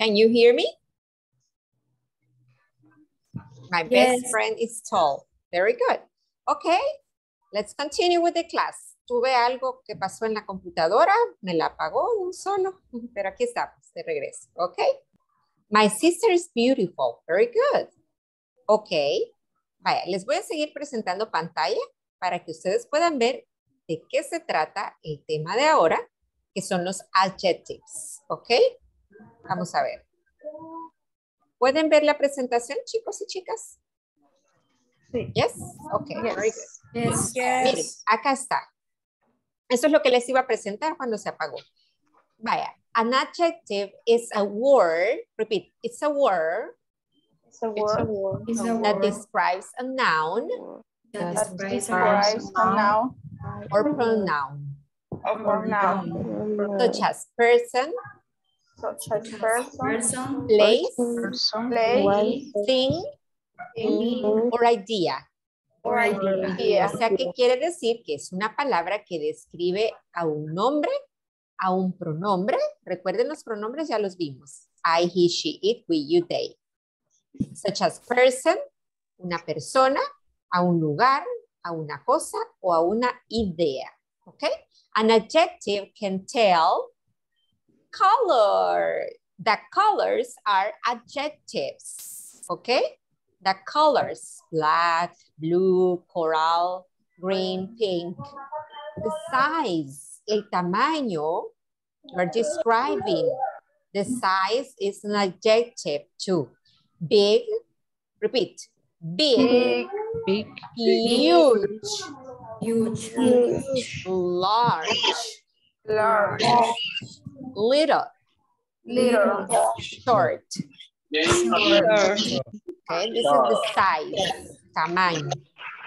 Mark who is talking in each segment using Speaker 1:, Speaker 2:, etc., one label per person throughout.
Speaker 1: Can you hear me? My best friend is tall. Very good. Okay, let's continue with the class. Tuve algo que pasó en la computadora, me la apagó un solo, pero aquí estamos, de regreso. Okay. My sister is beautiful. Very good. Okay. Vaya, les voy a seguir presentando pantalla para que ustedes puedan ver de qué se trata el tema de ahora, que son los adjectives. ¿Ok? Vamos a ver. ¿Pueden ver la presentación, chicos y chicas?
Speaker 2: Sí.
Speaker 1: Yes? Ok, very
Speaker 2: good.
Speaker 1: Miren, acá está. Eso es lo que les iba a presentar cuando se apagó. Vaya, an adjective is a word, repeat, it's a word,
Speaker 2: it's a word,
Speaker 1: it's a word. That describes a noun,
Speaker 2: that describes a noun,
Speaker 1: or pronoun,
Speaker 2: or pronoun,
Speaker 1: such as person,
Speaker 2: such as person,
Speaker 1: place,
Speaker 2: place,
Speaker 1: thing, or idea.
Speaker 2: or idea.
Speaker 1: O sea, que quiere decir que es una palabra que describe a un nombre, a un pronombre. Recuerden los pronombres, ya los vimos. I, he, she, it, we, you, they. Such as person, una persona, a un lugar, a una cosa o a una idea. Okay? An adjective can tell color. The colors are adjectives. Okay? The colors, black, blue, coral, green, pink. The size, el tamaño, you're describing. The size is an adjective too. Big, repeat, big,
Speaker 2: Big,
Speaker 1: huge,
Speaker 3: Huge.
Speaker 1: large,
Speaker 2: large,
Speaker 1: little,
Speaker 2: little,
Speaker 1: short.
Speaker 2: short,
Speaker 1: Okay, this is the size, tamaño.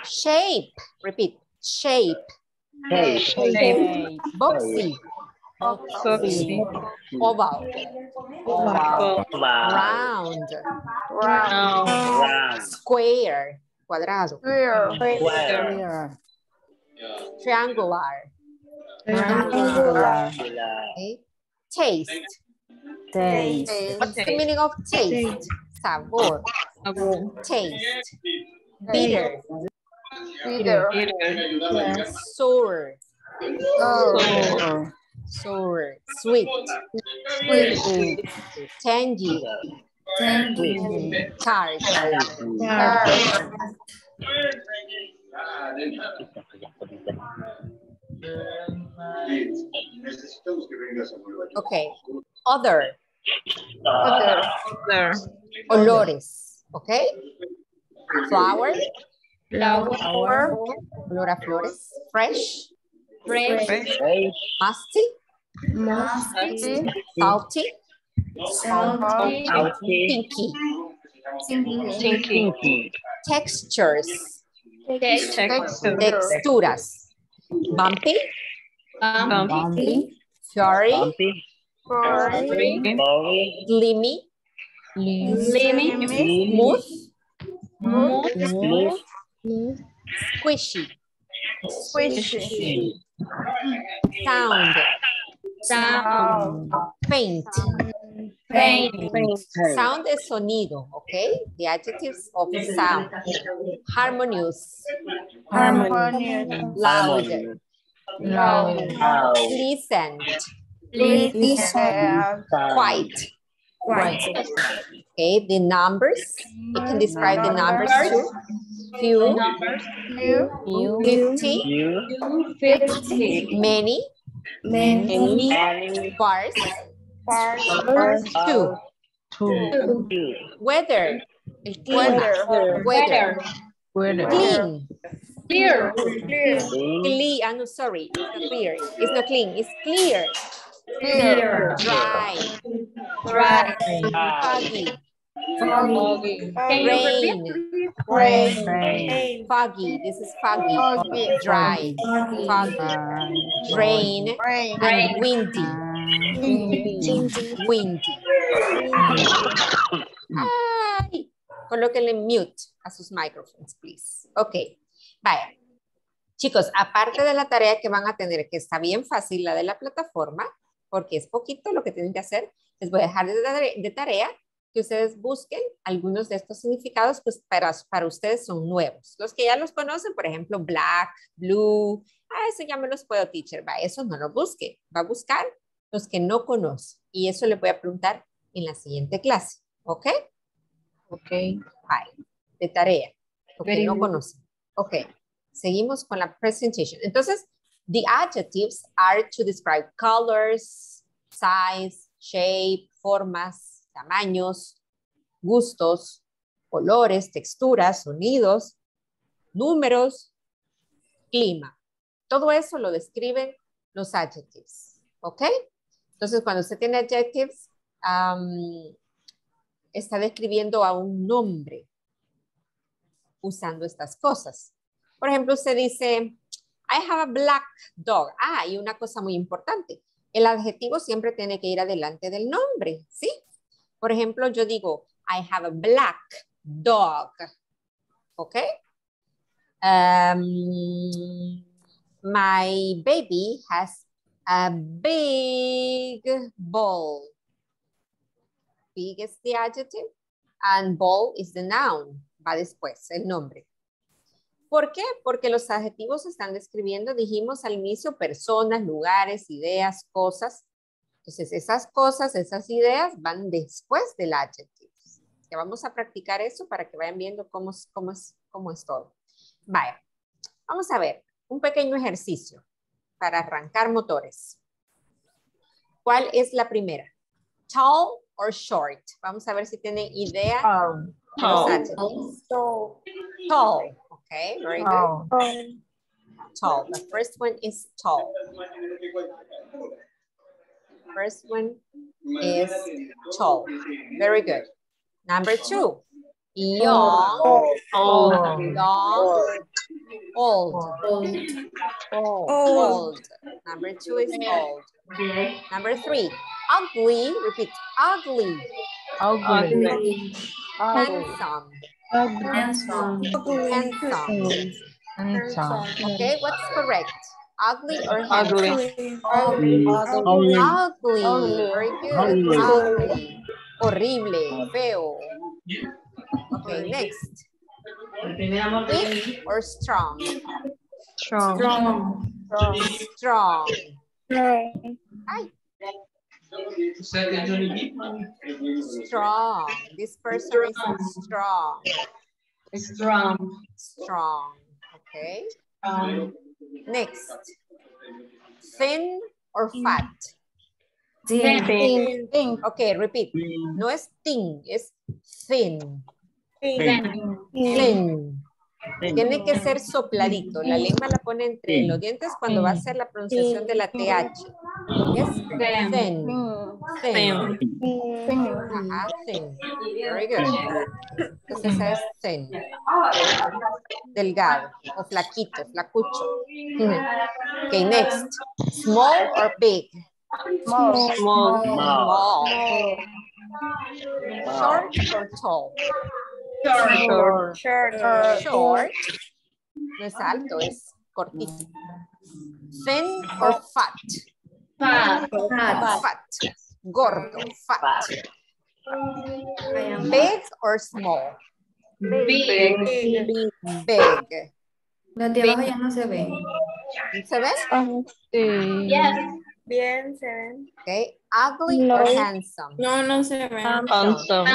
Speaker 1: Shape, repeat, shape, Shape. boxy,
Speaker 2: boxy,
Speaker 1: oval, round,
Speaker 2: round,
Speaker 1: square, cuadrado,
Speaker 2: square,
Speaker 1: triangular,
Speaker 2: triangular,
Speaker 1: okay? Taste.
Speaker 2: taste,
Speaker 1: What's the meaning of taste? Sabor, taste, bitter,
Speaker 2: bitter,
Speaker 1: sour,
Speaker 2: sour,
Speaker 1: sour, sweet,
Speaker 2: sweet,
Speaker 1: tangy, tart,
Speaker 2: tart,
Speaker 1: okay, other,
Speaker 2: other,
Speaker 1: olores, okay? Flower,
Speaker 2: flower,
Speaker 1: olor a flores, fresh,
Speaker 2: fresh,
Speaker 1: musty,
Speaker 2: musty,
Speaker 1: salty,
Speaker 2: salty,
Speaker 1: pinky,
Speaker 2: stinky,
Speaker 1: textures,
Speaker 2: texture,
Speaker 1: texturas, Bumpy.
Speaker 2: Bumpy.
Speaker 1: Bumpy.
Speaker 2: Fury.
Speaker 1: Bumpy.
Speaker 2: Limmy. Limmy.
Speaker 1: smooth,
Speaker 2: smooth,
Speaker 1: Squishy.
Speaker 2: Squishy.
Speaker 1: Sound.
Speaker 2: Sound.
Speaker 1: Faint.
Speaker 2: Sound faint,
Speaker 1: Sound es sonido, okay? The adjectives of sound. Harmonious,
Speaker 2: harmonious,
Speaker 1: loud,
Speaker 2: loud,
Speaker 1: pleasant,
Speaker 2: pleasant,
Speaker 1: quiet. Okay, the numbers, it can describe the numbers too. Few,
Speaker 2: few,
Speaker 1: fifty,
Speaker 2: fifty,
Speaker 1: many, sparse,
Speaker 2: sparse,
Speaker 1: two. Weather, el clima, weather, clean,
Speaker 2: clear,
Speaker 1: clear, ah, no, sorry, it's not clear, it's not clean, it's clear,
Speaker 2: clear,
Speaker 1: dry,
Speaker 2: dry,
Speaker 1: foggy,
Speaker 2: foggy,
Speaker 1: rain,
Speaker 2: rain,
Speaker 1: foggy, this is foggy,
Speaker 2: Foggy.
Speaker 1: dry, foggy, rain,
Speaker 2: rain,
Speaker 1: and windy, windy. Ay, colóquenle mute a sus microphones, please. Ok, vaya. Chicos, aparte de la tarea que van a tener, que está bien fácil, la de la plataforma, porque es poquito lo que tienen que hacer. Les voy a dejar de tarea, que ustedes busquen algunos de estos significados, pues para, para ustedes son nuevos. Los que ya los conocen, por ejemplo, black, blue, ah, eso ya me los puedo, teacher, va, eso no lo busque, va a buscar los que no conoce. Y eso le voy a preguntar en la siguiente clase, ¿ok?
Speaker 2: Ok.
Speaker 1: Bye. De tarea, porque no. Ok, seguimos con la presentation. Entonces, the adjectives are to describe colors, size, shape, formas, tamaños, gustos, colores, texturas, sonidos, números, clima. Todo eso lo describen los adjectives, ¿ok? Entonces, cuando usted tiene adjectives, está describiendo a un nombre usando estas cosas. Por ejemplo, usted dice, I have a black dog. Ah, y una cosa muy importante. El adjetivo siempre tiene que ir adelante del nombre, ¿sí? Por ejemplo, yo digo, I have a black dog. ¿Ok? My baby has a big ball. Big is the adjective and ball is the noun. Va después, el nombre. ¿Por qué? Porque los adjetivos están describiendo, dijimos al inicio, personas, lugares, ideas, cosas. Entonces, esas cosas, esas ideas van después del adjetivo. Ya vamos a practicar eso para que vayan viendo cómo, es, cómo es todo. Vaya, vamos a ver un pequeño ejercicio para arrancar motores. ¿Cuál es la primera? Tall or short? Vamos a ver si tienen idea.
Speaker 2: Um,
Speaker 1: tall. Tall. Okay, very good. Tall. The first one is tall. First one is tall. Very good. Number two, young, young, old, old, old. Number two is old. Number three, ugly, repeat, ugly.
Speaker 2: Ugly.
Speaker 1: Handsome.
Speaker 2: Handsome.
Speaker 1: Handsome.
Speaker 2: Handsome.
Speaker 1: Okay, what's correct? Ugly or
Speaker 2: Ugly.
Speaker 1: handsome?
Speaker 2: Ugly.
Speaker 1: Ugly. Very good. Ugly. Horrible. Feo. Okay, next. Weak or strong?
Speaker 2: Strong.
Speaker 1: Strong. Ay, strong. This person is strong.
Speaker 2: Strong.
Speaker 1: Strong. Okay.
Speaker 2: Um,
Speaker 1: Next. Thin or fat?
Speaker 2: thin.
Speaker 1: Okay, repeat. No es thin, es thin.
Speaker 2: Thin.
Speaker 1: Thin. Tiene que ser sopladito. La lengua la pone entre los dientes cuando va a hacer la pronunciación de la TH. Es thin. Thin. Ajá, thin. Very good. Entonces es thin. Delgado o flaquito, flacucho. Okay, next. Small or big?
Speaker 2: Small.
Speaker 1: Small. Short or tall?
Speaker 2: Short.
Speaker 1: Short. No es alto, es cortito. Thin or fat?
Speaker 2: Fat.
Speaker 1: Fat. Gordo, fat. Big or small?
Speaker 2: Big.
Speaker 1: Big.
Speaker 3: Las de abajo ya no se ven.
Speaker 1: ¿Se ven?
Speaker 2: Yes.
Speaker 4: Bien, se ven.
Speaker 1: Okay. Ugly or handsome?
Speaker 4: No, no se ven.
Speaker 2: Handsome.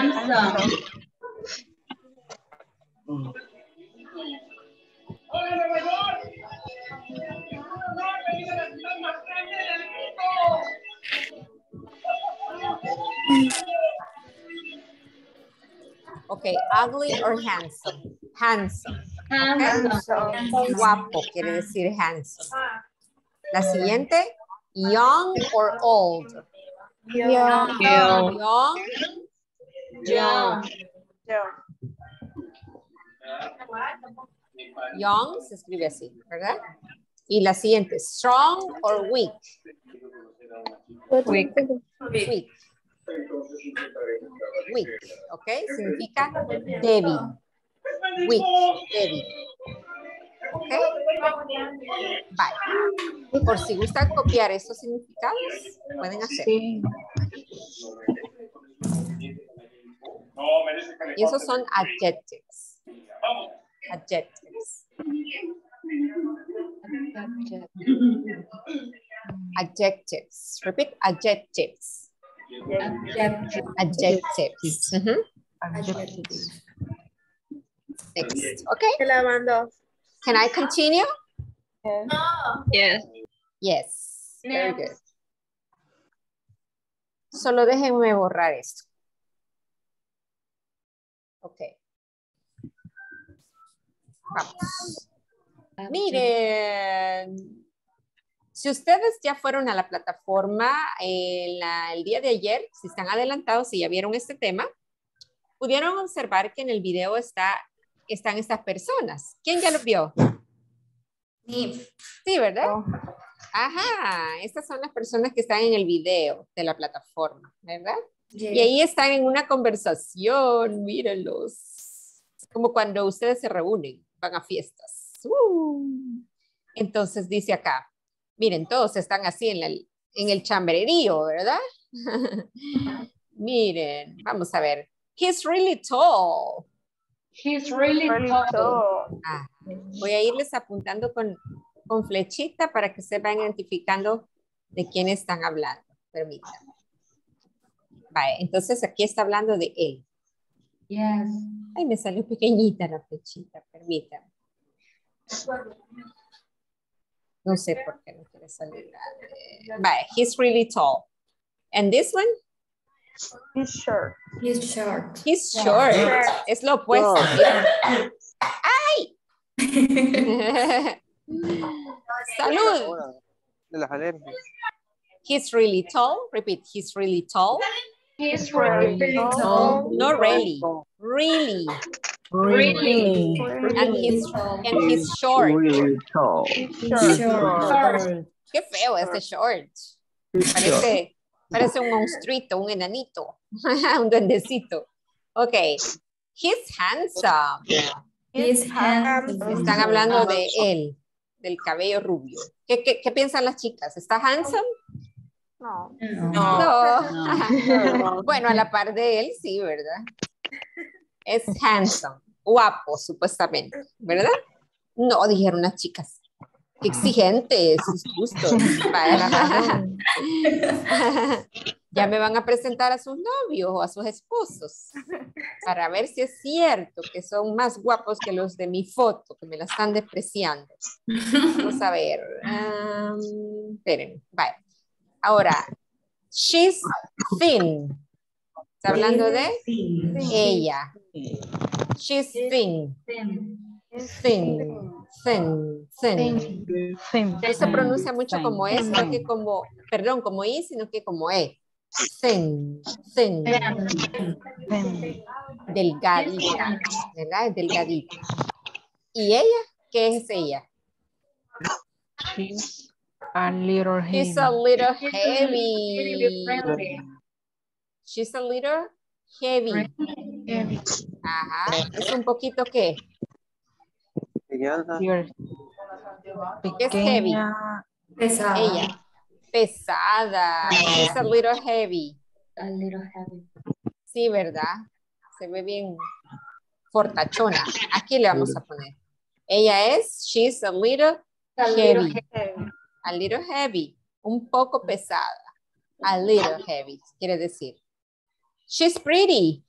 Speaker 1: Okay, ugly or handsome? Handsome.
Speaker 2: Handsome.
Speaker 1: Guapo quiere decir handsome. La siguiente, young or old?
Speaker 2: Young.
Speaker 1: Young,
Speaker 2: Young.
Speaker 1: young se escribe así, ¿verdad? Y la siguiente, strong or weak?
Speaker 2: Weak.
Speaker 1: Weak. Weak, ¿ok? Significa débil. Weak, débil. ¿Ok? Bye. Por si gustan copiar esos significados, pueden hacer. Y esos son adjectives. Adjectives. Adjectives. Repeat, adjectives. Adjectives. Ujú. Mm-hmm. Next. Okay.
Speaker 4: Se la mandó.
Speaker 1: Can I continue?
Speaker 2: Yes.
Speaker 1: Yes. Very good. Solo déjenme borrar esto. Ok. Vamos. Miren, si ustedes ya fueron a la plataforma en la- el día de ayer, si están adelantados y ya vieron este tema, pudieron observar que en el video está, están estas personas. ¿Quién ya lo vio?
Speaker 3: Sí.
Speaker 1: Sí, ¿verdad? Ajá, estas son las personas que están en el video de la plataforma, ¿verdad? Y ahí están en una conversación, mírenlos. Como cuando ustedes se reúnen, van a fiestas. Uh. Entonces dice acá, miren, todos están así en, la- en el chambrerío, ¿verdad? miren, vamos a ver. He's really tall.
Speaker 2: He's really tall.
Speaker 1: Ah, voy a irles apuntando con, con flechita para que se vayan identificando de quién están hablando. Permítanme. Vale, entonces aquí está hablando de él.
Speaker 2: Yes.
Speaker 1: Ay, me salió pequeñita la flechita, permítanme. No sé por qué no quiere salir grande. Vale, he's really tall. And this one,
Speaker 4: He's short.
Speaker 3: He's short.
Speaker 1: he's short. Es lo opuesto. mira. Salud.
Speaker 5: De las alergias.
Speaker 1: He's really tall. Repeat, he's really tall.
Speaker 2: He's
Speaker 4: Really
Speaker 3: tall.
Speaker 1: No really. Really.
Speaker 2: Really.
Speaker 1: And he's, and he's short.
Speaker 5: Really tall.
Speaker 3: Short.
Speaker 1: Qué feo ese short. Parece, parece un monstruito, un enanito, un duendecito. Ok. He's handsome.
Speaker 3: He's handsome.
Speaker 1: Están hablando de él, del cabello rubio. ¿Qué, qué, qué piensan las chicas? ¿Está handsome?
Speaker 4: No.
Speaker 3: No.
Speaker 1: No. bueno, a la par de él, sí, ¿verdad? Es handsome, guapo, supuestamente, ¿verdad? No, dijeron las chicas. Qué exigentes, sus gustos. Ya me van a presentar a sus novios o a sus esposos para ver si es cierto que son más guapos que los de mi foto, que me la están despreciando. Vamos a ver. Um, esperen, vaya. Ahora, she's thin. Está hablando de ella. She's thin. Thin. Thin. Thin. No se pronuncia mucho como es, sino que como, perdón, como i, sino que como e. Thin. Thin. Delgadita. ¿Verdad? Es delgadita. ¿Y ella? ¿Qué es ella?
Speaker 6: She's a little
Speaker 1: She's
Speaker 6: heavy.
Speaker 1: a little heavy. She's a little heavy. Ajá. Es un poquito qué?
Speaker 5: Pequeña.
Speaker 6: You're
Speaker 1: ¿Qué es heavy?
Speaker 6: pequeña.
Speaker 3: Pesada.
Speaker 1: Ella. Pesada. She's a little heavy.
Speaker 2: A little heavy.
Speaker 1: Sí, ¿verdad? Se ve bien fortachona. Aquí le vamos a poner. Ella es, she's a little heavy. A little heavy. Un poco pesada. A little heavy, quiere decir. She's pretty.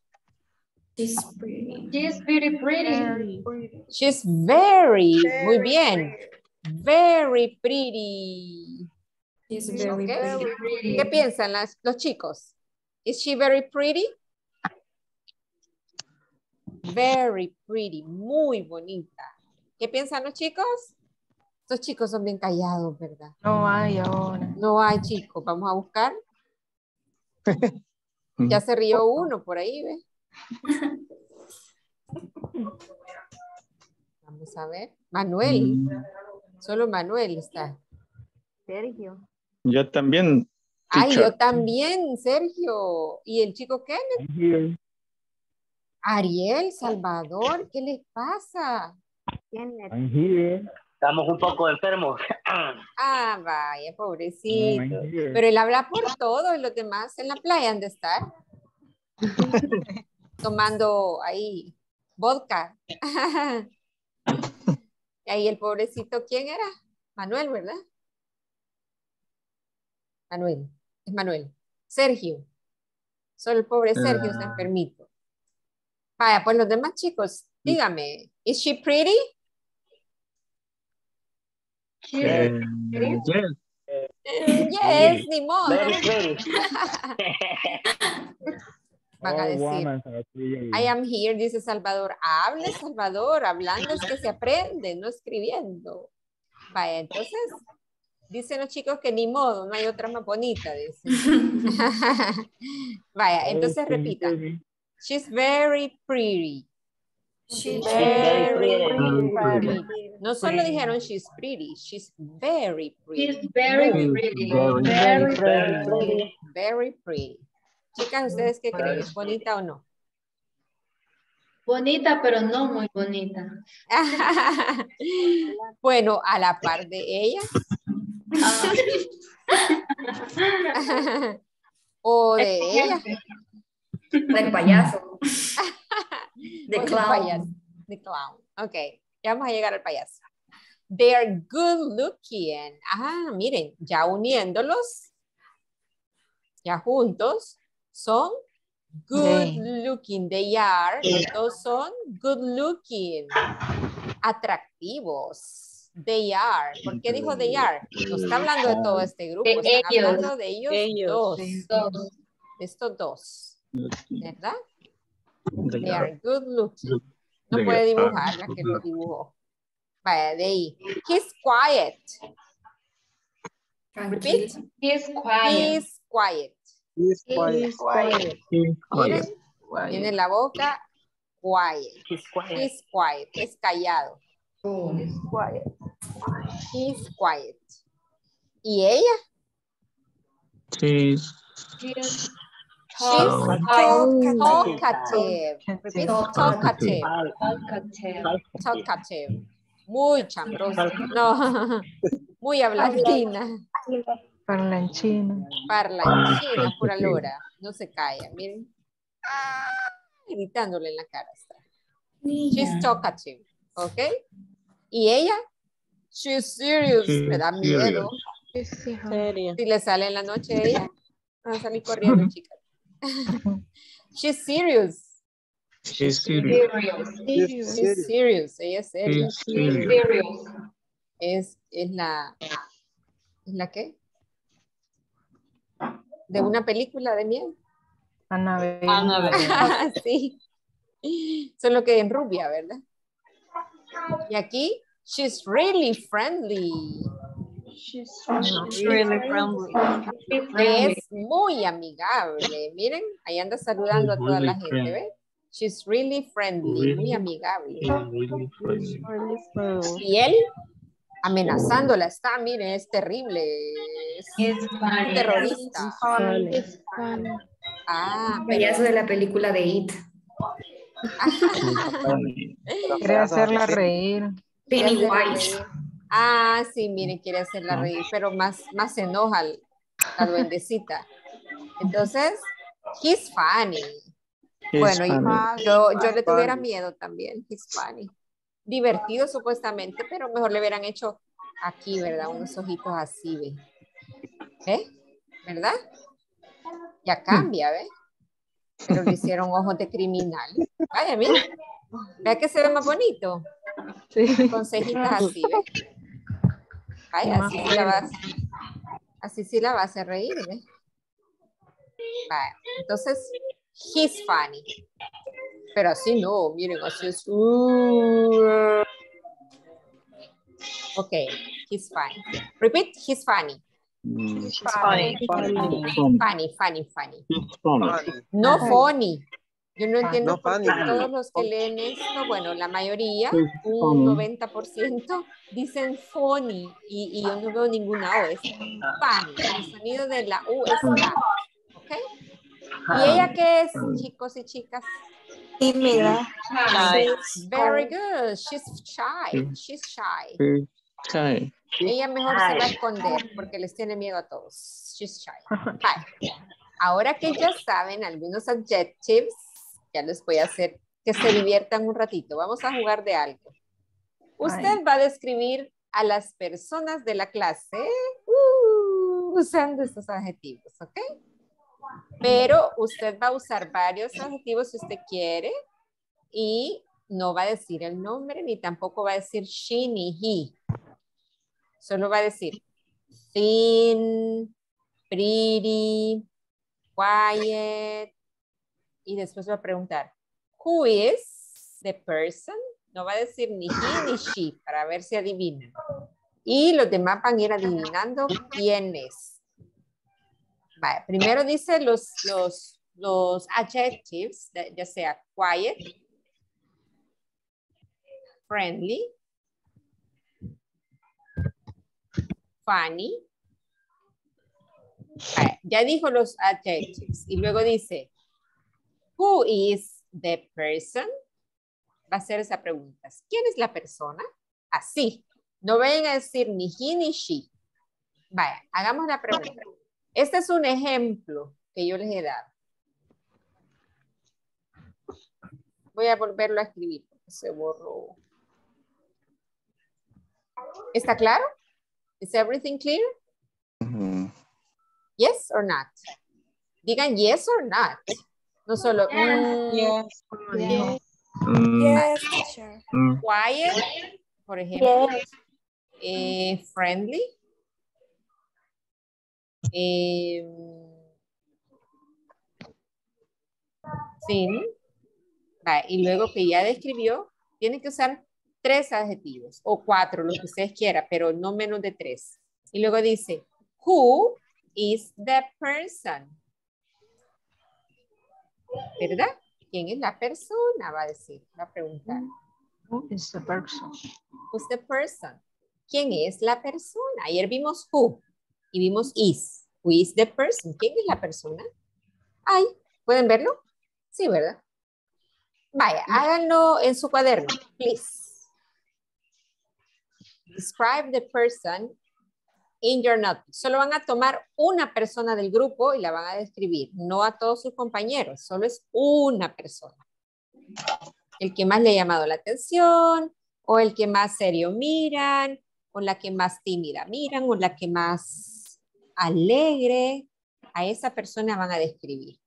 Speaker 3: She's pretty.
Speaker 2: She's very pretty.
Speaker 1: She's very, muy bien. Very pretty.
Speaker 3: She's very
Speaker 1: Okay.
Speaker 3: pretty.
Speaker 1: ¿Qué piensan las- los chicos? Is she very pretty? Very pretty, muy bonita. ¿Qué piensan los chicos? Estos chicos son bien callados, ¿verdad?
Speaker 6: No hay ahora.
Speaker 1: No hay chicos, vamos a buscar. Ya se rió uno por ahí, ¿ve? Vamos a ver. Manuel, solo Manuel está.
Speaker 4: Sergio.
Speaker 7: Yo también.
Speaker 1: Ay,
Speaker 7: teacher.
Speaker 1: yo también, Sergio. ¿Y el chico qué? Ariel, Salvador, ¿qué les pasa?
Speaker 7: Here.
Speaker 8: Estamos un poco enfermos.
Speaker 1: Ah, vaya, pobrecito. Pero él habla por todo y los demás en la playa han de estar. Tomando ahí vodka. y ahí el pobrecito, ¿quién era? Manuel, ¿verdad? Manuel, es Manuel. Sergio. Solo el pobre Sergio está enfermito. Vaya, pues los demás chicos, dígame, ¿is she pretty?
Speaker 7: Eh, yes.
Speaker 1: Yes, ni modo. Van a
Speaker 7: All
Speaker 1: decir. I am here, dice Salvador. Hable, Salvador. Hablando es que se aprende, no escribiendo. Vaya, entonces, dicen los chicos que ni modo, no hay otra más bonita, dicen. Vaya, entonces
Speaker 7: Oh,
Speaker 1: repita. She's very pretty.
Speaker 3: She's
Speaker 8: very
Speaker 1: Very
Speaker 8: pretty.
Speaker 1: No solo dijeron she's pretty, she's very pretty.
Speaker 2: very
Speaker 7: Very,
Speaker 2: pretty.
Speaker 7: very,
Speaker 2: Very
Speaker 8: very
Speaker 2: pretty.
Speaker 1: Very pretty. Chicas, ¿ustedes qué creen? ¿Es bonita o no?
Speaker 2: Bonita, pero no muy bonita.
Speaker 1: bueno, a la par de ella. o de ella.
Speaker 3: Del payaso.
Speaker 1: Del
Speaker 3: clown.
Speaker 1: The clown. Ok, ya vamos a llegar al payaso. They are good looking. Ah, miren, ya uniéndolos, ya juntos, son good looking. They are, los dos son good looking. Atractivos. They are. ¿Por qué dijo they are? No está hablando de todo este grupo,
Speaker 2: De
Speaker 1: están
Speaker 2: ellos.
Speaker 1: hablando de ellos,
Speaker 6: Ellos,
Speaker 1: dos.
Speaker 6: sí.
Speaker 2: Dos.
Speaker 1: De estos dos. ¿Verdad?
Speaker 5: They are
Speaker 1: good looking. No puede dibujar la que lo dibujó. Vaya, de ahí. He's quiet. Repeat.
Speaker 2: He's quiet.
Speaker 1: He's quiet.
Speaker 5: He's
Speaker 2: He's quiet.
Speaker 5: He's
Speaker 1: tiene la boca quiet.
Speaker 8: He's quiet.
Speaker 1: He's quiet. Es callado.
Speaker 4: quiet.
Speaker 1: He's quiet. ¿Y ella?
Speaker 7: She's
Speaker 2: He's
Speaker 1: She's
Speaker 2: talkative.
Speaker 1: talkative. Repeat. Talkative.
Speaker 2: Talkative.
Speaker 1: Talkative. Muy chambrosa. No. Muy hablantina.
Speaker 6: Parlanchina.
Speaker 1: Parla en china, pura lora. No se calla, miren. Ah, gritándole en la cara está. She's talkative, ¿ok? ¿Y ella? She's serious. Me da miedo.
Speaker 6: Seria.
Speaker 1: Si le sale en la noche a ella, van a salir corriendo, chicas. She's serious.
Speaker 7: she's serious.
Speaker 2: Serious.
Speaker 1: She's serious. Ella es seria.
Speaker 7: She's
Speaker 2: He's
Speaker 7: serious.
Speaker 1: Es, es la... ¿Es la qué? De una película de miedo.
Speaker 6: Anabel.
Speaker 1: sí. Solo que en rubia, ¿verdad? Y aquí, she's really friendly.
Speaker 2: She's
Speaker 6: Really friendly.
Speaker 1: Es muy amigable. Miren, ahí anda saludando a toda la gente, ¿ves? She's really friendly, muy
Speaker 7: Really
Speaker 1: amigable.
Speaker 7: Really friendly.
Speaker 1: Y él amenazándola está, miren, es terrible. Es un terrorista. Ah,
Speaker 3: Payaso de la película de It.
Speaker 6: Quiere hacerla reír.
Speaker 3: Pennywise.
Speaker 1: Ah, sí, miren, quiere hacerla reír, pero más, más se enoja la duendecita. Entonces, he's funny. bueno, y- yo, yo le tuviera miedo también, he's funny. Divertido supuestamente, pero mejor le hubieran hecho aquí, ¿verdad? Unos ojitos así, ¿ve? ¿Eh? ¿Verdad? Ya cambia, ¿ve? Pero le hicieron ojos de criminal. Vaya, mira. Vea que se ve más bonito.
Speaker 6: Sí.
Speaker 1: Con cejitas así, ¿ve?
Speaker 6: Más
Speaker 1: así sí la vas, así sí la vas a reír, ¿ve? Vaya, entonces, he's funny. Pero así no, miren, así es. uh, Ok, he's funny. Repeat, he's funny.
Speaker 6: Funny.
Speaker 1: Funny, funny, funny.
Speaker 5: funny.
Speaker 1: No funny. Yo no entiendo
Speaker 5: No
Speaker 1: por qué todos los que leen esto, bueno, la mayoría, un
Speaker 7: funny.
Speaker 1: 90%, dicen funny y, y yo no veo ninguna O, es. El sonido de la U es la. ¿Ok? ¿Y ella qué es, chicos y chicas?
Speaker 2: Tímida.
Speaker 1: Very good. She's shy. She's shy.
Speaker 7: Shy.
Speaker 1: Ella mejor se va a esconder porque les tiene miedo a todos. She's shy. Hi. Ahora que ya saben algunos adjectives, ya les voy a hacer que se diviertan un ratito. Vamos a jugar de algo. Usted va a describir a las personas de la clase uh, usando estos adjetivos, ¿ok? Pero usted va a usar varios adjetivos si usted quiere y no va a decir el nombre ni tampoco va a decir she ni he. Solo va a decir thin, pretty, quiet y después va a preguntar who is the person. No va a decir ni he ni she para ver si adivinan. Y los demás van a ir adivinando quién es. Primero dice los, los, los adjectives, ya sea quiet, friendly, funny. Ya dijo los adjectives y luego dice, who is the person? Va a hacer esa pregunta. ¿Quién es la persona? Así. No vayan a decir ni he ni she. Vaya, hagamos la pregunta. Este es un ejemplo que yo les he dado. Voy a volverlo a escribir porque se borró. ¿Está claro? Is everything clear? Yes or not? Digan yes or not. No solo mm,
Speaker 2: Yes.
Speaker 6: Yes.
Speaker 7: Mm,
Speaker 2: Yes, teacher.
Speaker 1: quiet, por ejemplo.
Speaker 2: Yes.
Speaker 1: eh, friendly. eh, thin. Y luego que ya describió, tiene que usar tres adjetivos o cuatro, lo que ustedes quieran, pero no menos de tres. Y luego dice, who is the person? ¿Verdad? ¿Quién es la persona? Va a decir, va a preguntar.
Speaker 6: Who is the person?
Speaker 1: Who's the person? ¿Quién es la persona? Ayer vimos who y vimos is. Who is the person? ¿Quién es la persona? Ay, ¿pueden verlo? Sí, ¿verdad? Vaya, háganlo en su cuaderno, please. Describe the person in your notebook. Solo van a tomar una persona del grupo y la van a describir, no a todos sus compañeros, solo es una persona. El que más le ha llamado la atención, o el que más serio miran, o la que más tímida miran, o la que más alegre. A esa persona van a describir.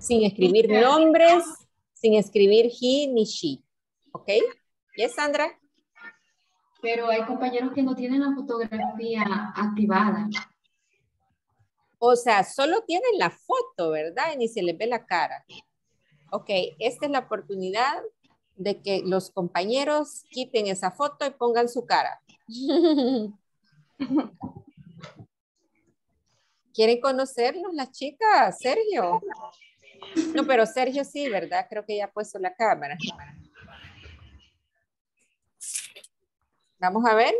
Speaker 1: Sin escribir nombres, sin escribir he ni she. ¿Ok? ¿Yes, Sandra?
Speaker 3: Pero hay compañeros que no tienen la fotografía activada.
Speaker 1: O sea, solo tienen la foto, ¿verdad? Y ni se les ve la cara. Ok, esta es la oportunidad de que los compañeros quiten esa foto y pongan su cara. ¿Quieren conocerlos las chicas? Sergio. No, pero Sergio sí, ¿verdad? Creo que ya ha puesto la cámara. Vamos a ver.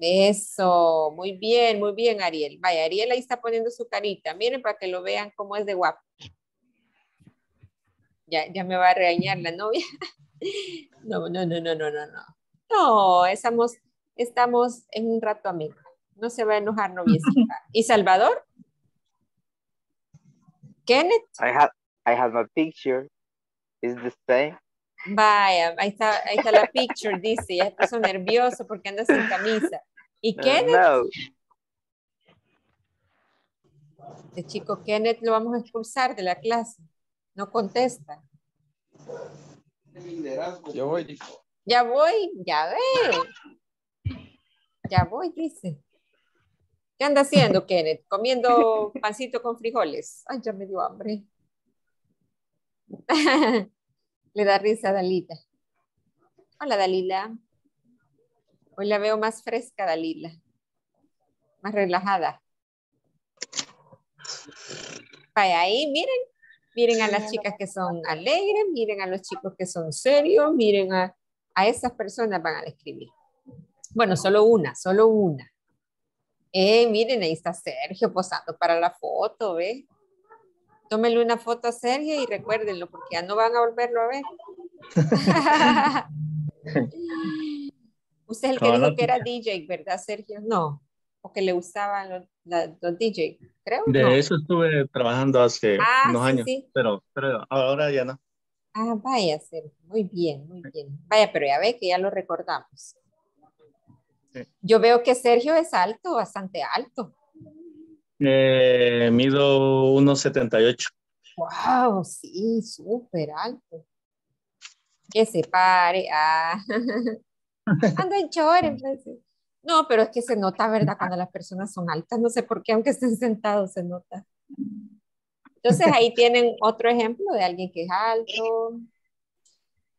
Speaker 1: Eso, muy bien, muy bien, Ariel. Vaya, Ariel ahí está poniendo su carita. Miren para que lo vean cómo es de guapo. Ya, ya me va a regañar la novia. No, no, no, no, no, no, no. No, estamos, estamos en un rato amigo. No se va a enojar noviecita. ¿Y Salvador? Kenneth?
Speaker 8: I have I have my picture. Is the same?
Speaker 1: Vaya, ahí está, ahí está la picture, dice. Ya puso nervioso porque anda sin camisa. ¿Y Kenneth?
Speaker 8: no.
Speaker 1: Este chico Kenneth lo vamos a expulsar de la clase. No contesta.
Speaker 5: Yo voy.
Speaker 1: Ya voy, ya ve. Ya voy, dice. ¿Qué anda haciendo, Kenneth? Comiendo pancito con frijoles. Ay, ya me dio hambre. Le da risa a Dalila. Hola, Dalila. Hoy la veo más fresca, Dalila. Más relajada. Vaya ahí, miren. Miren a las chicas que son alegres, miren a los chicos que son serios, miren a, a esas personas van a describir. Bueno, solo una, solo una. Eh, miren, ahí está Sergio posando para la foto, ¿ve? Tómenle una foto a Sergio y recuérdenlo porque ya no van a volverlo a ver. Usted es el que dijo que era DJ, ¿verdad, Sergio? No, o que le gustaban los, la- los DJ, creo.
Speaker 7: De
Speaker 1: no.
Speaker 7: eso estuve trabajando hace
Speaker 1: Ah,
Speaker 7: unos
Speaker 1: sí,
Speaker 7: años,
Speaker 1: sí.
Speaker 7: pero, pero ahora ya no.
Speaker 1: Ah, vaya, Sergio. Muy bien, muy bien. Vaya, pero ya ve que ya lo recordamos.
Speaker 7: Sí.
Speaker 1: Yo veo que Sergio es alto, bastante alto.
Speaker 7: Eh, mido 1.78.
Speaker 1: Wow, sí, súper alto. Que se pare. Ah. Ando en pues. No, pero es que se nota, ¿verdad? Cuando las personas son altas, no sé por qué, aunque estén sentados, se nota. Entonces ahí tienen otro ejemplo de alguien que es alto.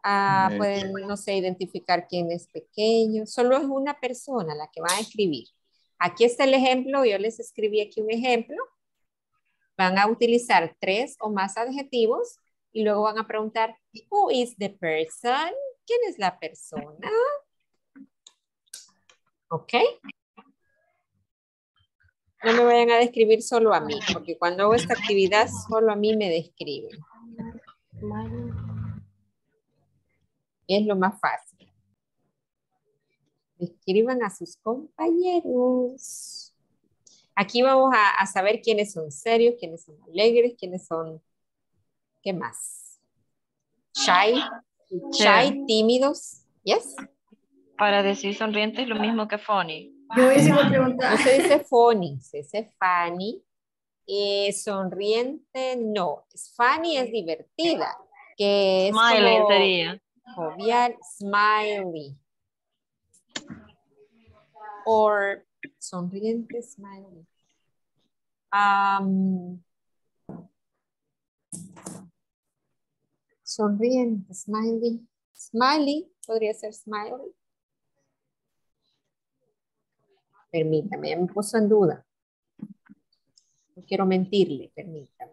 Speaker 1: Ah,
Speaker 7: Eh.
Speaker 1: pueden, no sé, identificar quién es pequeño. Solo es una persona la que va a escribir. Aquí está el ejemplo, yo les escribí aquí un ejemplo. Van a utilizar tres o más adjetivos y luego van a preguntar, who is the person? ¿Quién es la persona? ¿Ok? No me vayan a describir solo a mí, porque cuando hago esta actividad solo a mí me describen. Es lo más fácil. Escriban a sus compañeros. Aquí vamos a, a saber quiénes son serios, quiénes son alegres, quiénes son, ¿qué más? Shy, shy, tímidos. Yes.
Speaker 6: Para decir sonriente es lo mismo que funny.
Speaker 4: Yo hice una pregunta.
Speaker 1: No se dice funny, se dice funny. Eh, sonriente, no. Funny es divertida. Que es
Speaker 6: Smiley
Speaker 1: como
Speaker 6: sería.
Speaker 1: jovial, smiley. Or sonriente, smiley. Am, sonriente, smiley. Smiley, podría ser smiley. Permítame, ya me puso en duda. No quiero mentirle, permítame.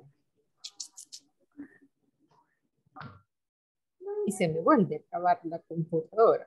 Speaker 1: Y se me vuelve a acabar la computadora.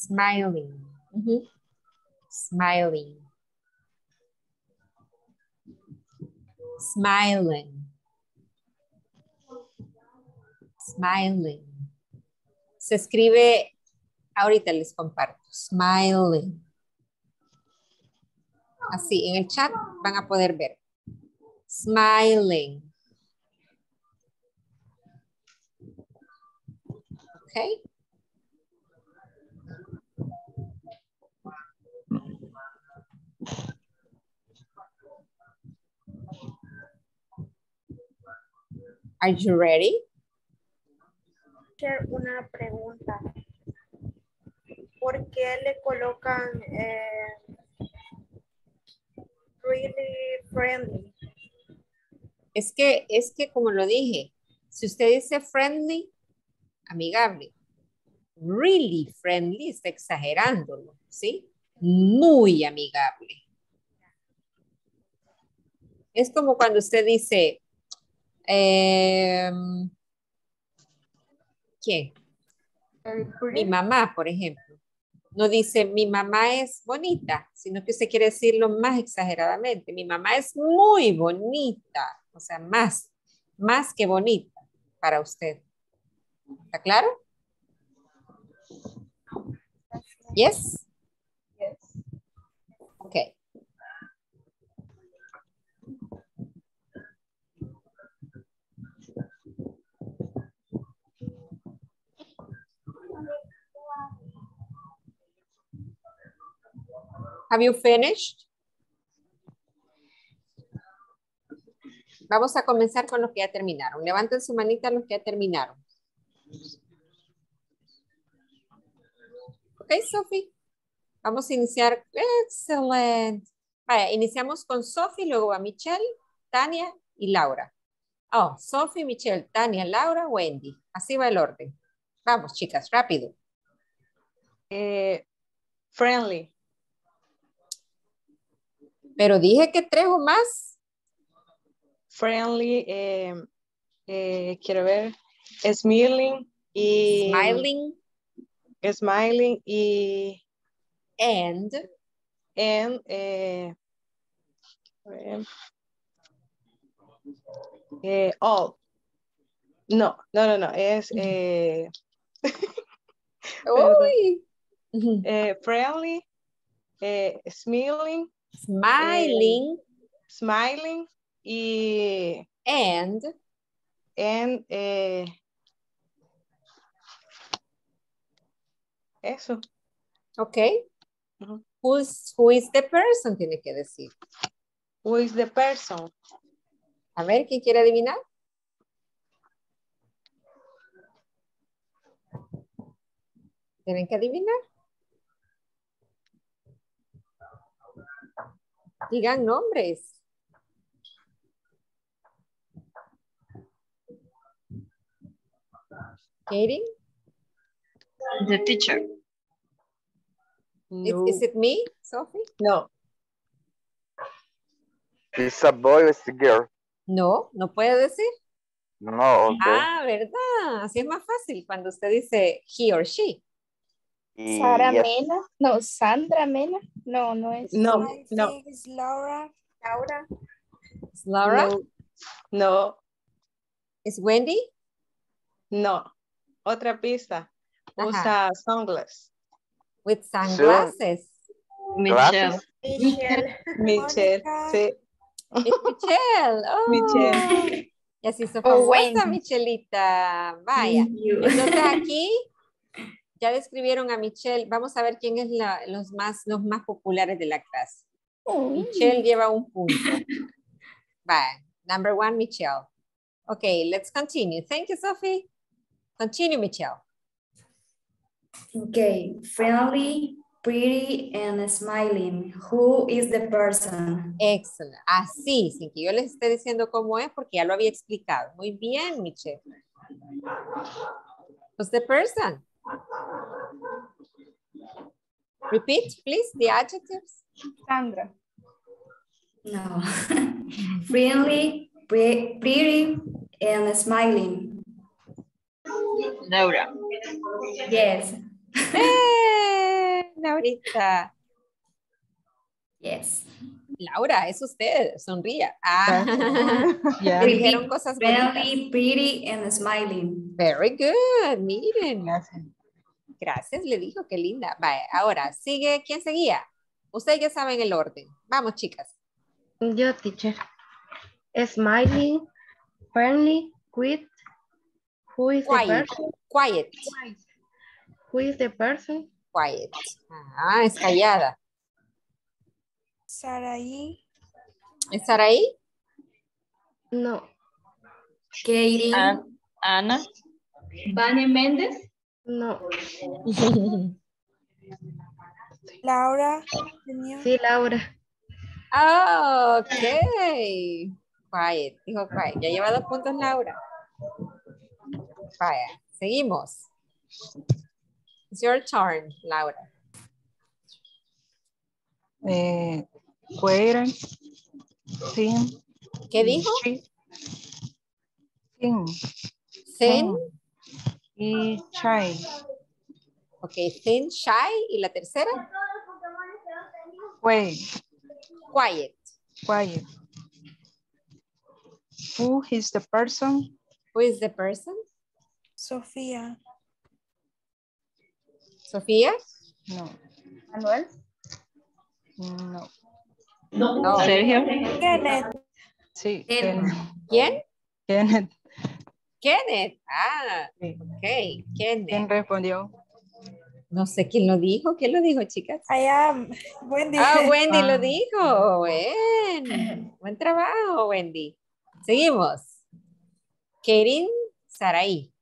Speaker 1: Smiling. Smiling. Smiling. Smiling. Se escribe, ahorita les comparto, smiling. Así, en el chat van a poder ver. Smiling. Ok. Are you ready?
Speaker 9: una pregunta. ¿Por qué le colocan eh, really friendly?
Speaker 1: Es que, es que como lo dije, si usted dice friendly, amigable, really friendly, está exagerándolo, ¿sí? Muy amigable. Es como cuando usted dice, em, ¿quién? Mi mamá, por ejemplo. No dice, mi mamá es bonita, sino que usted quiere decirlo más exageradamente. Mi mamá es muy bonita, o sea, más, más que bonita para usted. ¿Está claro? Yes. Okay. Have you finished? Vamos a comenzar con los que ya terminaron. Levanten su manita los que ya terminaron. Ok, Sophie. Vamos a iniciar. Excelente. Vaya, iniciamos con Sophie, luego va Michelle, Tania y Laura. Oh, Sophie, Michelle, Tania, Laura, Wendy. Así va el orden. Vamos, chicas, rápido.
Speaker 10: Eh, friendly.
Speaker 1: Pero dije que tres o más.
Speaker 10: Friendly. eh, eh, quiero ver. Smiling y.
Speaker 1: Smiling
Speaker 10: Smiling y.
Speaker 1: and
Speaker 10: And. eh. Eh, all. No, no, no, no. Es. eh,
Speaker 1: Uy.
Speaker 10: eh, friendly. eh, smiling.
Speaker 1: Smiling
Speaker 10: Smiling. Y.
Speaker 1: and
Speaker 10: And. eh, eso.
Speaker 1: ok. Who's, who is the person? Tiene que decir.
Speaker 10: Who is the person?
Speaker 1: A ver, ¿quién quiere adivinar? Tienen que adivinar. Digan nombres. Katie,
Speaker 6: The teacher.
Speaker 1: is,
Speaker 10: No.
Speaker 1: is it me, Sophie?
Speaker 10: No.
Speaker 8: It's a boy or it's a girl?
Speaker 1: No, no puede decir.
Speaker 8: No, okay.
Speaker 1: Ah, ¿verdad? Así es más fácil cuando usted dice he or she.
Speaker 8: Y
Speaker 2: Sara
Speaker 8: yes,
Speaker 2: Mena. No, Sandra Mena. No, no es.
Speaker 10: No, no,
Speaker 9: it's Laura. Laura.
Speaker 1: ¿Es Laura?
Speaker 10: no, no,
Speaker 1: ¿Es Wendy?
Speaker 10: no. Otra pista.
Speaker 1: Ajá.
Speaker 10: Usa sunglasses.
Speaker 1: With sunglasses.
Speaker 6: Michelle.
Speaker 9: Michelle.
Speaker 10: Michelle, sí.
Speaker 1: Es Michelle. Oh.
Speaker 10: Michelle.
Speaker 1: Ya se hizo
Speaker 2: Oh,
Speaker 1: famosa,
Speaker 2: Wendy.
Speaker 1: Michelita. Vaya. Entonces aquí ya describieron a Michelle. Vamos a ver quién es la- los, más, los más populares de la clase. Michelle lleva un punto. Vaya. Number one, Michelle. Okay, let's continue. Thank you, Sophie. Continue, Michelle.
Speaker 11: Okay, friendly, pretty, and smiling. Who is the person?
Speaker 1: Excellent. Así, sin que yo les esté diciendo cómo es, porque ya lo había explicado. Muy bien, Michelle. Who's the person? Repeat, please, the adjectives.
Speaker 2: Sandra.
Speaker 11: No. friendly, pre- pretty, and smiling.
Speaker 6: Laura.
Speaker 11: Yes,
Speaker 1: ¡Eh! Laurita.
Speaker 11: yes.
Speaker 1: Laura, es usted, sonría. Ah,
Speaker 10: Ya.
Speaker 1: me dijeron cosas bonitas.
Speaker 11: Friendly, pretty, and smiling.
Speaker 1: Very good, miren. Gracias, le dijo, qué linda. Vaya, ahora, sigue, ¿quién seguía? Ustedes ya saben el orden. Vamos, chicas.
Speaker 2: Yo, teacher. Smiling, friendly, quick. Who is the
Speaker 1: Quiet.
Speaker 2: person?
Speaker 1: Quiet,
Speaker 2: Who is the person?
Speaker 1: quiet. Ah, es callada.
Speaker 9: Saraí.
Speaker 1: ¿Es Saraí?
Speaker 2: No.
Speaker 11: Katie,
Speaker 6: An- Ana.
Speaker 3: Vane Méndez.
Speaker 2: No.
Speaker 9: Laura. tenía-
Speaker 2: Sí, Laura.
Speaker 1: Ah, ok. Quiet, dijo quiet. Ya lleva dos puntos Laura. Vaya, seguimos. It's your turn, Laura.
Speaker 4: Eh, Thin,
Speaker 1: ¿Qué dijo?
Speaker 4: Thin
Speaker 1: Thin.
Speaker 4: Y Shy.
Speaker 1: Ok, thin, shy. ¿Y la tercera?
Speaker 4: Wait,
Speaker 1: Quiet.
Speaker 4: quiet. Who is the person?
Speaker 1: Who is the person?
Speaker 9: Sofía.
Speaker 1: Sofía?
Speaker 4: No,
Speaker 2: Manuel.
Speaker 4: no.
Speaker 1: No.
Speaker 6: Sergio.
Speaker 9: Kenneth.
Speaker 4: Sí,
Speaker 11: Kenneth.
Speaker 1: ¿Quién?
Speaker 4: Kenneth.
Speaker 1: Kenneth. Ah, ok.
Speaker 4: ¿Quién
Speaker 1: Kenneth.
Speaker 4: respondió?
Speaker 1: No sé quién lo dijo. ¿Quién lo dijo, chicas?
Speaker 9: I am. Wendy.
Speaker 1: Ah, Wendy
Speaker 4: Ah.
Speaker 1: lo dijo. Buen. Buen trabajo, Wendy. Seguimos. Kerin Saraí.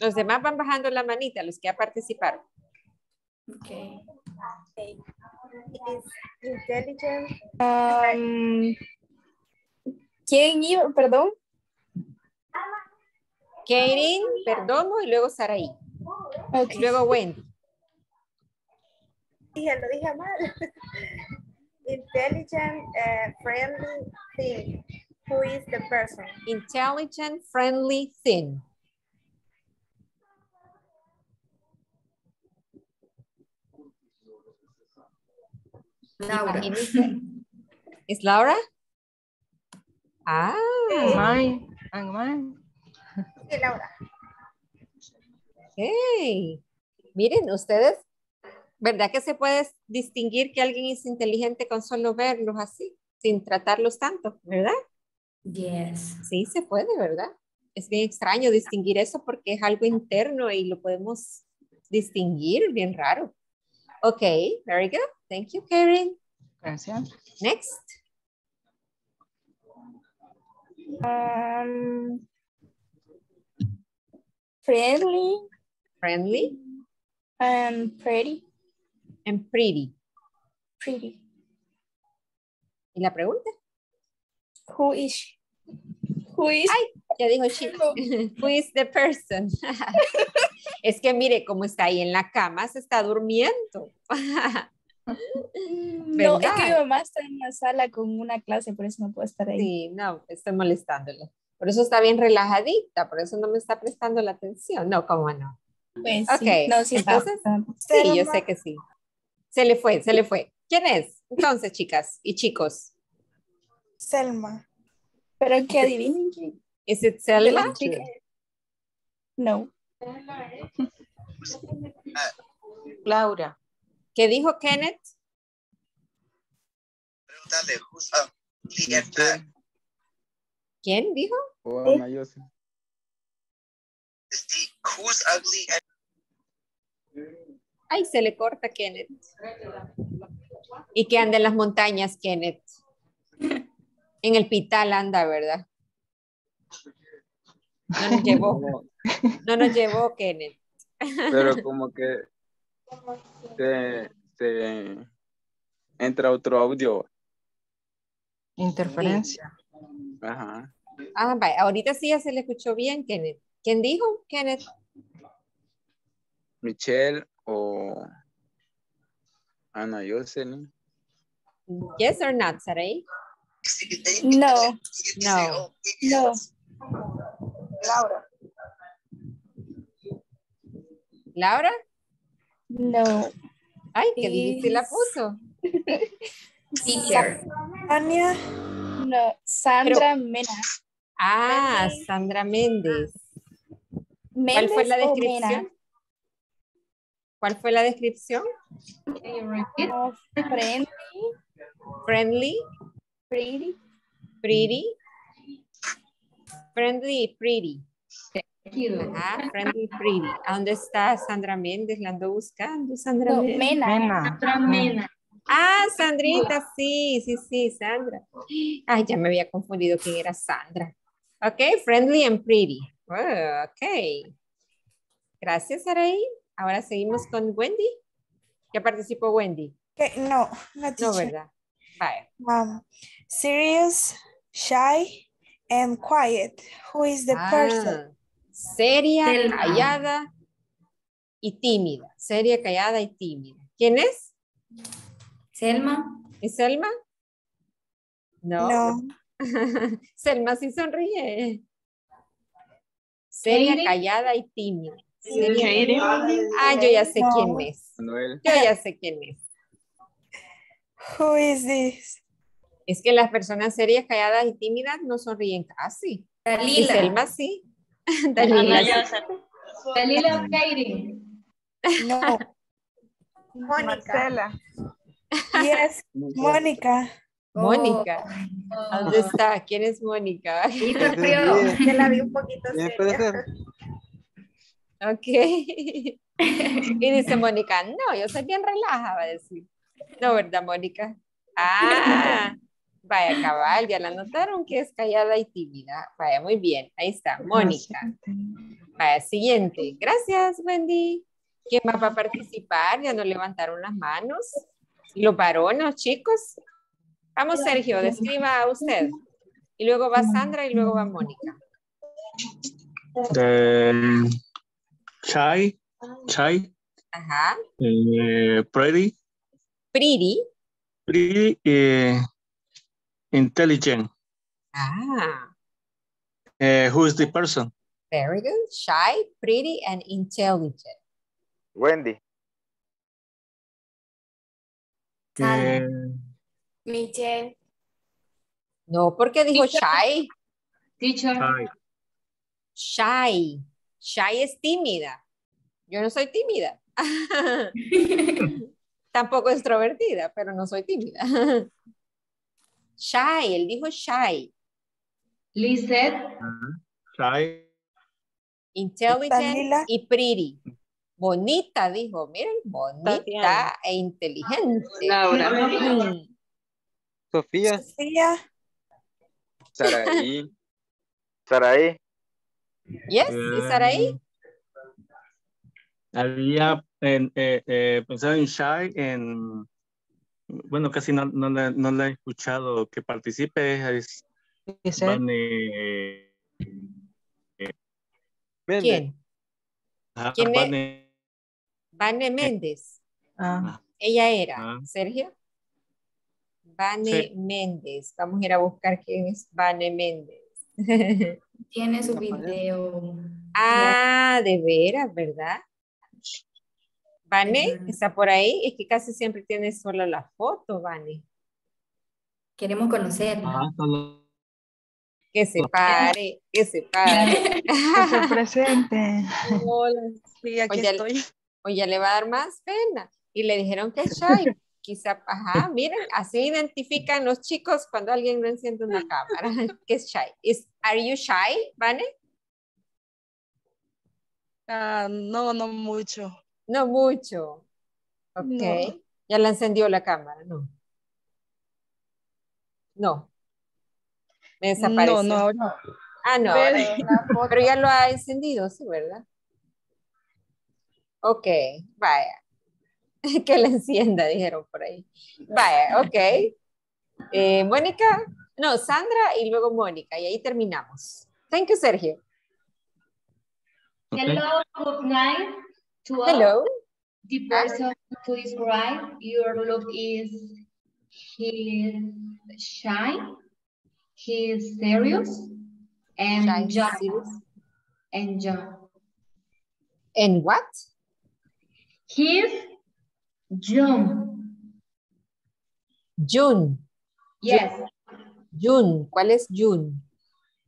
Speaker 1: Los demás van bajando la manita, los que ya participaron.
Speaker 11: Okay.
Speaker 9: Okay. Is intelligent.
Speaker 2: Um, ¿Quién iba? Perdón.
Speaker 1: Karin, Perdomo y luego Saraí.
Speaker 2: Okay.
Speaker 1: Y luego Wendy.
Speaker 9: Dije, lo dije mal. Intelligent, uh, friendly thing. Who is the person?
Speaker 1: Intelligent, friendly, thin.
Speaker 11: Laura.
Speaker 1: ¿Es Laura? Ah,
Speaker 4: Mine. And mine.
Speaker 9: Sí, Laura.
Speaker 1: hey. Miren, ustedes, ¿verdad que se puede distinguir que alguien es inteligente con solo verlos así, sin tratarlos tanto, verdad?
Speaker 11: Yes.
Speaker 1: Sí, se puede, ¿verdad? Es bien extraño distinguir eso porque es algo interno y lo podemos distinguir, bien raro. Ok, very good. Thank you, Karen.
Speaker 4: Gracias.
Speaker 1: Next.
Speaker 2: Um, friendly
Speaker 1: Friendly
Speaker 2: and pretty.
Speaker 1: and pretty.
Speaker 2: Pretty.
Speaker 1: ¿Y la pregunta?
Speaker 2: Who is she? Who is
Speaker 1: Ya dijo she. Who is the person? es que mire cómo está ahí en la cama, se está durmiendo.
Speaker 2: No, es que mi mamá está en la sala con una clase, por eso no puedo estar ahí.
Speaker 1: Sí, no, estoy molestándole. Por eso está bien relajadita, por eso no me está prestando la atención. No, cómo no.
Speaker 2: Pues,
Speaker 1: Ok,
Speaker 2: sí. No, sí
Speaker 1: entonces, Sí, yo sé que sí. Se le fue, se le fue. ¿Quién es? Entonces, chicas y chicos.
Speaker 9: Selma.
Speaker 2: Pero que adivinen quién.
Speaker 1: ¿Es it Selma?
Speaker 2: No.
Speaker 10: Laura.
Speaker 1: ¿Qué dijo Kenneth?
Speaker 5: Pregúntale, and bad?
Speaker 1: ¿Quién dijo?
Speaker 5: Who's ugly and
Speaker 1: Ay, se le corta Kenneth. Y que anda en las montañas, Kenneth. En el Pital anda, ¿verdad? No nos llevó, no nos llevó Kenneth.
Speaker 5: pero como que se, se entra otro audio.
Speaker 4: Interferencia.
Speaker 5: Ajá.
Speaker 1: Ah, vaya, ahorita sí ya se le escuchó bien, Kenneth. ¿Quién dijo? Kenneth.
Speaker 5: Michelle o Ana ¿no?
Speaker 1: Yes or not, Saray?
Speaker 2: No.
Speaker 1: No.
Speaker 2: No. Laura.
Speaker 1: ¿Laura?
Speaker 2: No.
Speaker 1: Ay, qué difícil la puso.
Speaker 11: Teacher.
Speaker 9: Tania.
Speaker 2: No. Sandra Mena.
Speaker 1: Ah, Sandra Méndez. ¿Cuál fue
Speaker 2: ¿Méndez
Speaker 1: la descripción?
Speaker 2: Mena?
Speaker 1: ¿Cuál fue la descripción?
Speaker 2: No, friendly,
Speaker 1: Friendly,
Speaker 2: pretty.
Speaker 1: pretty. Friendly y pretty. Ajá, friendly, pretty. ¿A dónde está Sandra Méndez? La ando buscando, Sandra
Speaker 2: No,
Speaker 1: Méndez.
Speaker 2: Mena.
Speaker 4: Mena.
Speaker 1: Ah, Sandrita, sí, sí, sí, Sandra. Ay, ya me había confundido quién era Sandra. Ok, friendly and pretty. Oh, ok. Gracias, Araí. Ahora seguimos con Wendy. ¿Ya participó Wendy?
Speaker 9: No, no
Speaker 1: No. ¿verdad? Vaya.
Speaker 9: Um, serious, shy, and quiet. Who is the
Speaker 1: Ah,
Speaker 9: person?
Speaker 1: Seria,
Speaker 11: Selma.
Speaker 1: callada y tímida. Seria, callada y tímida. ¿Quién es?
Speaker 11: Selma.
Speaker 1: ¿Es Selma? No.
Speaker 9: No.
Speaker 1: Selma sí sonríe. Seria, callada y tímida. Seria-. Ah, yo ya sé
Speaker 9: No.
Speaker 1: quién es.
Speaker 5: Manuel.
Speaker 1: Yo ya sé quién es.
Speaker 9: Who is this?
Speaker 1: Es que las personas serias, calladas y tímidas no sonríen casi. Y
Speaker 11: Dalila.
Speaker 1: Selma sí. Dalila.
Speaker 3: Dalila o Katie.
Speaker 9: No. Mónica. Yes, Mónica.
Speaker 1: Mónica.
Speaker 11: Oh.
Speaker 1: ¿Dónde está? ¿Quién es Mónica?
Speaker 11: Y se rió.
Speaker 9: Te la vi un poquito seria.
Speaker 5: ser.
Speaker 1: Ok. Y dice Mónica, no, yo soy bien relaja, va a decir. No, ¿verdad, Mónica? Ah, vaya, cabal, ya la notaron que es callada y tímida. Vaya, muy bien, ahí está, Mónica. Vaya, siguiente. Gracias, Wendy. ¿Quién más va a participar? Ya no levantaron las manos. Los varones, chicos. Vamos, Sergio, describa a usted. Y luego va Sandra y luego va Mónica.
Speaker 7: The shy, shy,
Speaker 1: Ajá.
Speaker 7: eh, pretty,
Speaker 1: Pretty.
Speaker 7: pretty, eh, intelligent.
Speaker 1: Ah,
Speaker 7: Eh, who is the person?
Speaker 1: very good. Shy, pretty, and intelligent.
Speaker 8: Wendy.
Speaker 7: Eh,
Speaker 2: Michelle.
Speaker 1: No, porque dijo shy.
Speaker 3: Teacher.
Speaker 7: shy.
Speaker 1: Shy. Shy es tímida. Yo no soy tímida. Tampoco extrovertida, pero no soy tímida. Shy, él dijo shy.
Speaker 3: Lizeth.
Speaker 7: Shy.
Speaker 1: Intelligent y pretty. Bonita, dijo. Miren, bonita
Speaker 10: Tatiana.
Speaker 1: e inteligente.
Speaker 10: Laura.
Speaker 1: Mm.
Speaker 5: Sofía.
Speaker 9: Sofía.
Speaker 5: Saraí.
Speaker 8: Saraí.
Speaker 1: Yes, ¿y Saraí?
Speaker 7: Había en, eh, eh, pensado en Shy, en, bueno, casi no, no, la, no la he escuchado que participe, es. Vane,
Speaker 1: ¿Quién?
Speaker 7: ajá,
Speaker 1: ¿Quién es?
Speaker 7: Vane,
Speaker 1: Vane Méndez.
Speaker 4: Ah,
Speaker 1: Ella era,
Speaker 7: Ah.
Speaker 1: Sergio. Vane
Speaker 7: Sí.
Speaker 1: Méndez. Vamos a ir a buscar quién es Vane Méndez.
Speaker 11: Tiene su video.
Speaker 1: ah, de veras, ¿verdad? Vane, está por ahí. Es que casi siempre tiene solo la foto, Vane.
Speaker 11: Queremos conocerla.
Speaker 7: solo-
Speaker 1: Que se pare, que se pare.
Speaker 4: que se presente.
Speaker 10: Hola, sí, aquí
Speaker 1: Oye,
Speaker 10: estoy.
Speaker 1: o ya le va a dar más pena. Y le dijeron que es shy. Quizá, ajá, miren, así identifican los chicos cuando alguien no enciende una cámara, que es shy. Is, are you shy, Vane?
Speaker 10: Ah, no, no mucho.
Speaker 1: No mucho. Ok.
Speaker 10: No.
Speaker 1: Ya la encendió la cámara, no. No. Me desapareció.
Speaker 10: No, no, ahora.
Speaker 1: Ah, no.
Speaker 10: Pero-
Speaker 1: ya lo ha encendido, sí, ¿verdad? Ok, vaya. Que la encienda, dijeron por ahí. Vaya, ok. Eh, Mónica, no, Sandra y luego Mónica, y ahí terminamos. Thank you, Sergio.
Speaker 3: Hello, good night to all.
Speaker 1: Hello.
Speaker 3: The person to describe your look is he is shy, he is serious, and
Speaker 1: Shy,
Speaker 3: young.
Speaker 1: serious.
Speaker 3: And young.
Speaker 1: And what?
Speaker 3: He is young.
Speaker 1: June.
Speaker 3: Yes.
Speaker 1: June. ¿Cuál es June?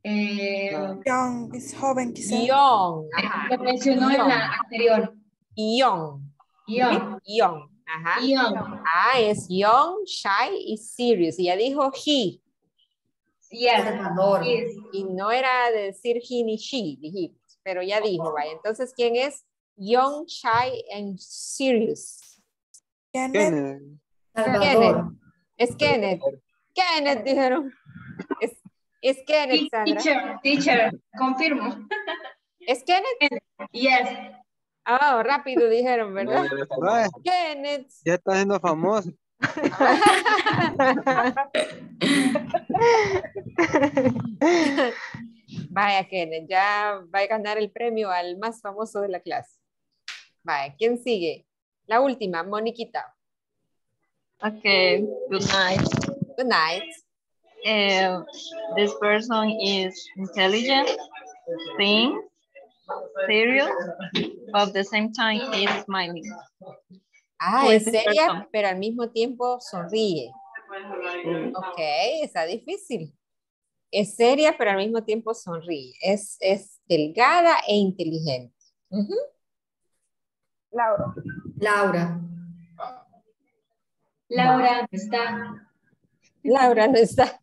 Speaker 3: Eh,
Speaker 9: Young es joven quizá.
Speaker 1: Young. Ajá.
Speaker 3: lo mencionó en la anterior.
Speaker 1: Young.
Speaker 3: Young.
Speaker 1: Young. Ajá.
Speaker 3: Young.
Speaker 1: Ah, es young, shy y serious. Y ya dijo he.
Speaker 3: Yes.
Speaker 1: Y no era de decir he ni she, dijimos. Pero ya dijo, vaya. Entonces, ¿quién es? Young, shy and serious.
Speaker 9: Kenneth.
Speaker 11: Salvador.
Speaker 1: Es Kenneth. Kenneth, dijeron. Es, es Kenneth, Sandra.
Speaker 3: Teacher, teacher, confirmo.
Speaker 1: ¿Es Kenneth?
Speaker 3: Yes.
Speaker 1: Ah, rápido dijeron,
Speaker 5: No,
Speaker 1: ¿verdad?
Speaker 5: mal.
Speaker 1: Kenneth.
Speaker 12: Ya está siendo famoso.
Speaker 1: Vaya, Kenneth, ya va a ganar el premio al más famoso de la clase. Vaya, ¿quién sigue? La última, Moniquita.
Speaker 6: Okay, good night.
Speaker 1: Good night.
Speaker 6: Uh, this person is intelligent, thin, serious, at the same time is smiling.
Speaker 1: Ah,
Speaker 6: Who
Speaker 1: es seria,
Speaker 6: person?
Speaker 1: pero al mismo tiempo sonríe. Ok, está difícil. Es seria, pero al mismo tiempo sonríe. Es, es delgada e inteligente. Ujú.
Speaker 2: Laura.
Speaker 11: Laura.
Speaker 3: Laura no está.
Speaker 1: Laura no está.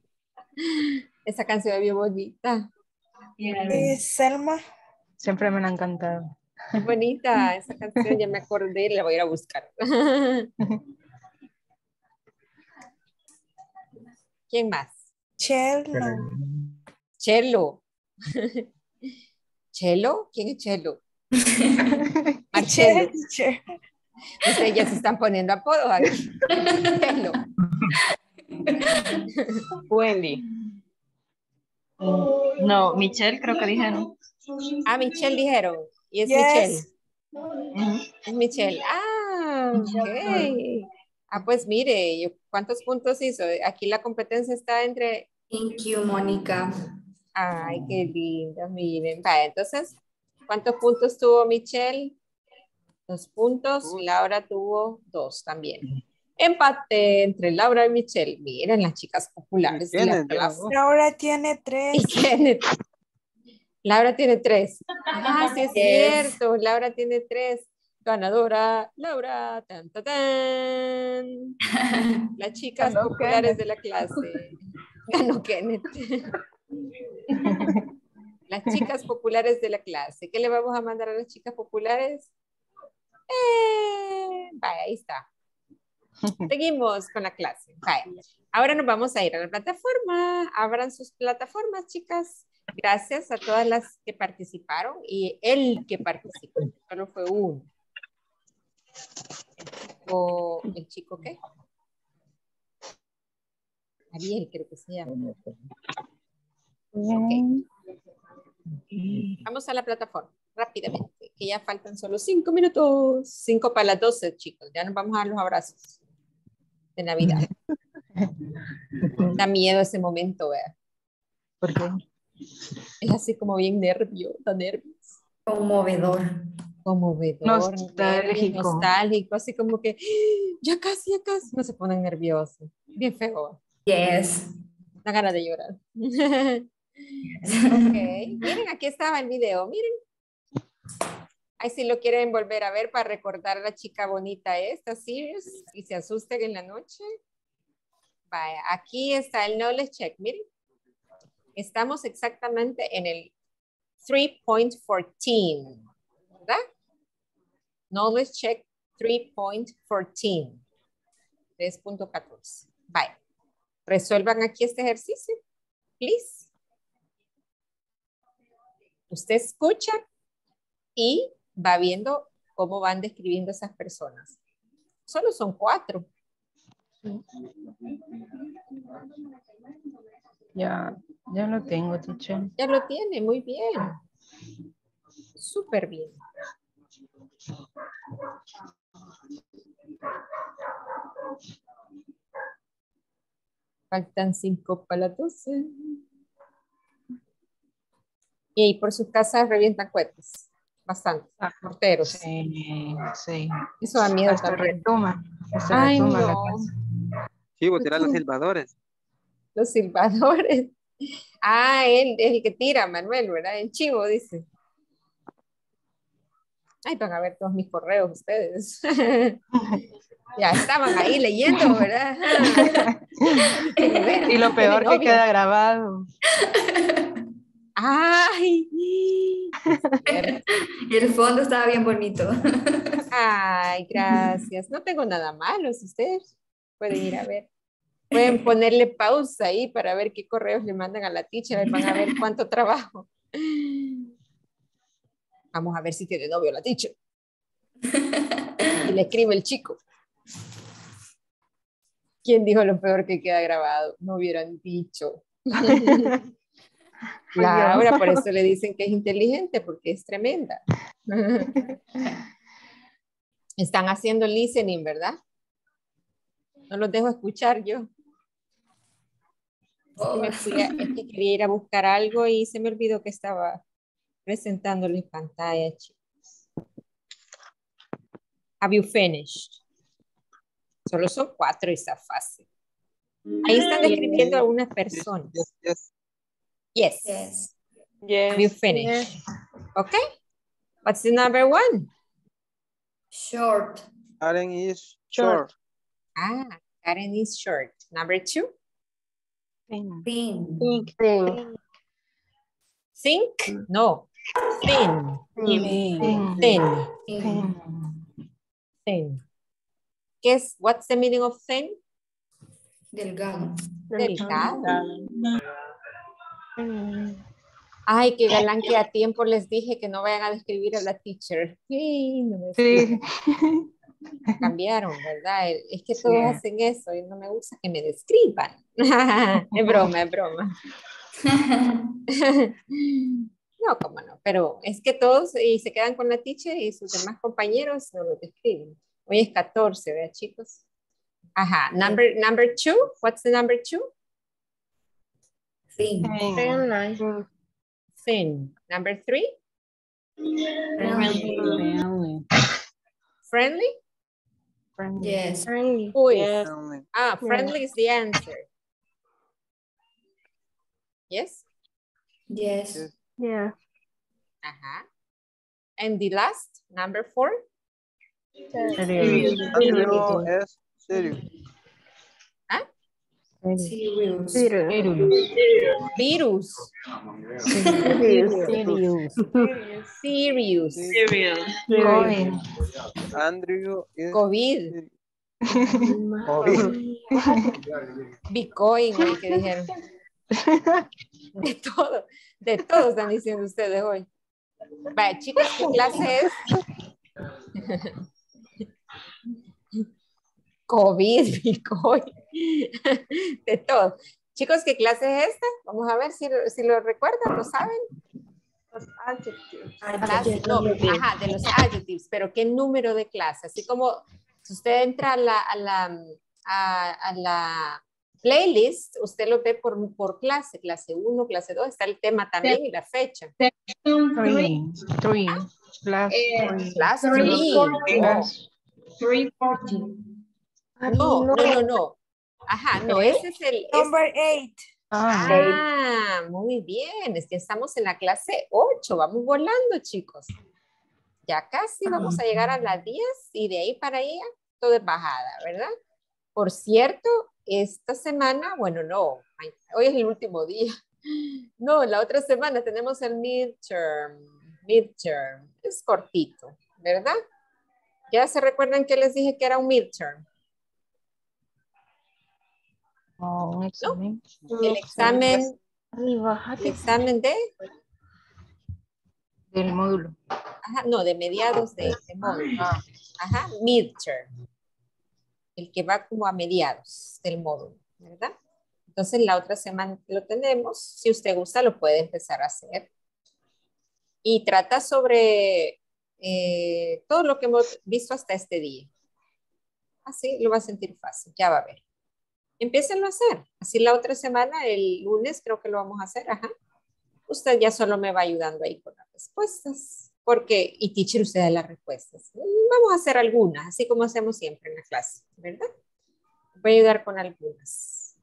Speaker 1: Esa canción es bien bonita.
Speaker 3: Yes.
Speaker 9: Es Selma.
Speaker 4: Siempre me la han cantado.
Speaker 1: Es bonita esa canción, ya me acordé, la voy a ir a buscar. ¿Quién más?
Speaker 9: Chel, no.
Speaker 1: Chelo. ¿Chelo? ¿Quién es Chelo? Marcelo. Ustedes ya se están poniendo apodos aquí. Marcelo.
Speaker 10: Wendy.
Speaker 6: No, Michelle creo que dijeron.
Speaker 1: Ah, Michelle dijeron. Y es
Speaker 9: Yes.
Speaker 1: Michelle. Es Michelle. Ah, ok. Ah, pues mire, yo- ¿cuántos puntos hizo? Aquí la competencia está entre
Speaker 11: Thank you, Mónica.
Speaker 1: Ay, qué linda, miren. Entonces, ¿cuántos puntos tuvo Michelle? Dos puntos. Laura tuvo dos también. Empate entre Laura y Michelle. Miren las chicas populares de la.
Speaker 9: Laura tiene
Speaker 1: Y
Speaker 9: tres.
Speaker 1: Kenneth. Laura tiene tres. Ah, sí es
Speaker 11: Yes.
Speaker 1: cierto. Laura tiene tres. Ganadora, Laura. Tan, tan, tan. Las chicas
Speaker 4: Ganó
Speaker 1: populares de la clase. Ganó Kenneth. Las chicas populares de la clase. ¿Qué le vamos a mandar a las chicas populares? Eh, vaya, ahí está. Seguimos con la clase. Vaya. Ahora nos vamos a ir a la plataforma. Abran sus plataformas, chicas. Gracias a todas las que participaron y el que participó. Solo fue uno. El chico, ¿el chico qué? Ariel, creo que se llama. Ok. Vamos a la plataforma rápidamente, que ya faltan solo cinco minutos. Cinco para las doce, chicos. Ya nos vamos a los abrazos de Navidad. Da miedo ese momento, vea.
Speaker 4: ¿Por qué?
Speaker 1: Es así como bien nervio, da nervios.
Speaker 11: Conmovedor.
Speaker 1: Conmovedor,
Speaker 4: Nostálgico.
Speaker 1: nostálgico, así como que "Ah, ya casi, ya casi. No se ponen nerviosos. Bien feo.
Speaker 11: Yes.
Speaker 1: Da ganas de llorar. ok, miren, aquí estaba el video, miren. Ahí si lo quieren volver a ver para recordar a la chica bonita esta, serious, y se asusten en la noche. Vaya, aquí está el knowledge check, miren. Estamos exactamente en el 3.14, ¿verdad? Knowledge check 3.14. 3.14. Vaya. Resuelvan aquí este ejercicio, please. Usted escucha y va viendo cómo van describiendo esas personas. Solo son cuatro.
Speaker 4: Ya, ya lo tengo, teacher.
Speaker 1: Ya lo tiene, muy bien. Súper bien. Faltan cinco para las doce. Y ahí por sus casas revientan cohetes. Bastante. Morteros.
Speaker 4: Sí, sí.
Speaker 1: Eso da miedo
Speaker 4: Hasta
Speaker 1: también.
Speaker 4: retoma. Hasta
Speaker 1: Ay,
Speaker 4: retoma la
Speaker 1: no.
Speaker 4: casa.
Speaker 5: Chivo, tirar los silbadores.
Speaker 1: Los silbadores. Ah, él es el que tira, Manuel, ¿verdad? El chivo, dice. Ay, van a ver todos mis correos ustedes. ya estaban ahí leyendo, ¿verdad?
Speaker 4: Y lo peor que queda grabado.
Speaker 1: Ay.
Speaker 11: El fondo estaba bien bonito.
Speaker 1: Ay, gracias. No tengo nada malo, si ustedes pueden ir a ver. Pueden ponerle pausa ahí para ver qué correos le mandan a la teacher van a ver cuánto trabajo. Vamos a ver si tiene novio la teacher. Y le escribe el chico. ¿Quién dijo lo peor que queda grabado? No hubieran dicho. Laura, por eso le dicen que es inteligente, porque es tremenda. Están haciendo listening, ¿verdad? No los dejo escuchar yo. Que, me fui a- es que quería ir a buscar algo y se me olvidó que estaba presentándolo en pantalla, chicos. Have you finished? Solo son cuatro y está fácil. Ahí están describiendo a una persona.
Speaker 5: Yes, yes.
Speaker 1: Yes.
Speaker 11: Yes.
Speaker 1: Have you finished? Okay. What's the number one?
Speaker 11: Short.
Speaker 5: Karen is
Speaker 4: Short.
Speaker 5: short.
Speaker 1: Ah, Karen is short. Number two.
Speaker 11: Thin.
Speaker 1: Think? No. Thin.
Speaker 4: Thin.
Speaker 1: Thin.
Speaker 11: Thin.
Speaker 1: Thin. Guess what's the meaning of thin?
Speaker 11: Delgado.
Speaker 1: Delgado. Ay, qué galán que a tiempo les dije que no vayan a describir a la teacher. Sí,
Speaker 4: Sí.
Speaker 1: cambiaron, ¿verdad? Es que todos hacen eso y no me gusta que me describan. es broma, es broma. No, cómo no, pero es que todos y se quedan con la teacher y sus demás compañeros no lo describen. Hoy es 14, ¿verdad, chicos? Ajá, number, number two, what's the number two?
Speaker 11: Thin.
Speaker 2: Friendly.
Speaker 1: Thin. Number three,
Speaker 11: Friendly.
Speaker 1: friendly?
Speaker 11: Yes.
Speaker 2: Friendly.
Speaker 1: Who is?
Speaker 2: Yes.
Speaker 1: Ah, friendly is the answer. Yes?
Speaker 11: Yes.
Speaker 5: Yes.
Speaker 2: Yeah.
Speaker 1: Ajá. And the last, number four?
Speaker 4: Serious.
Speaker 5: Andrew es serio.
Speaker 11: Serious.
Speaker 1: Virus. Serious.
Speaker 4: Going.
Speaker 5: Andrew is
Speaker 1: COVID.
Speaker 5: COVID.
Speaker 1: Bitcoin, que dijeron. De todo, de todo están diciendo ustedes hoy. Vaya, chicos, ¿qué clase es? COVID, Bitcoin, de todo. Chicos, ¿qué clase es esta? Vamos a ver si, si lo recuerdan, ¿lo saben?
Speaker 2: Los adjectives.
Speaker 1: Clase- no, ajá, de los adjectives, pero ¿qué número de clase? Así como si usted entra a la, a la, a, a la playlist, usted lo ve por, por clase, clase 1, clase 2, está el tema también y la fecha.
Speaker 4: Three. Three. Plus
Speaker 3: Eh,
Speaker 4: three.
Speaker 1: Class
Speaker 3: Three,
Speaker 1: 3.
Speaker 4: Plus
Speaker 3: 340.
Speaker 1: No, no, no, no. Ajá, no, ese es el...
Speaker 9: Number eight.
Speaker 4: Ah,
Speaker 1: Ah, muy bien, es que estamos en la clase 8, vamos volando, chicos. Ya casi vamos a llegar a las 10 y de ahí para allá todo es bajada, ¿verdad? Por cierto, esta semana, bueno, no, hoy es el último día. No, la otra semana tenemos el midterm, midterm, es cortito, ¿verdad? Ya se recuerdan que les dije que era un midterm.
Speaker 4: Un examen.
Speaker 1: El examen,
Speaker 2: Arriba.
Speaker 1: el examen de
Speaker 4: Del módulo.
Speaker 1: Ajá, no, de mediados de, de módulo. Ajá, midterm. El que va como a mediados del módulo, ¿verdad? Entonces la otra semana lo tenemos. Si usted gusta, lo puede empezar a hacer. Y trata sobre eh, todo lo que hemos visto hasta este día. Así lo va a sentir fácil, ya va a ver. Empiecenlo a hacer. Así la otra semana, el lunes creo que lo vamos a hacer, ajá. Usted ya solo me va ayudando ahí con las respuestas. Porque, y teacher, usted da las respuestas. Vamos a hacer algunas, así como hacemos siempre en la clase, ¿verdad? Voy a ayudar con algunas.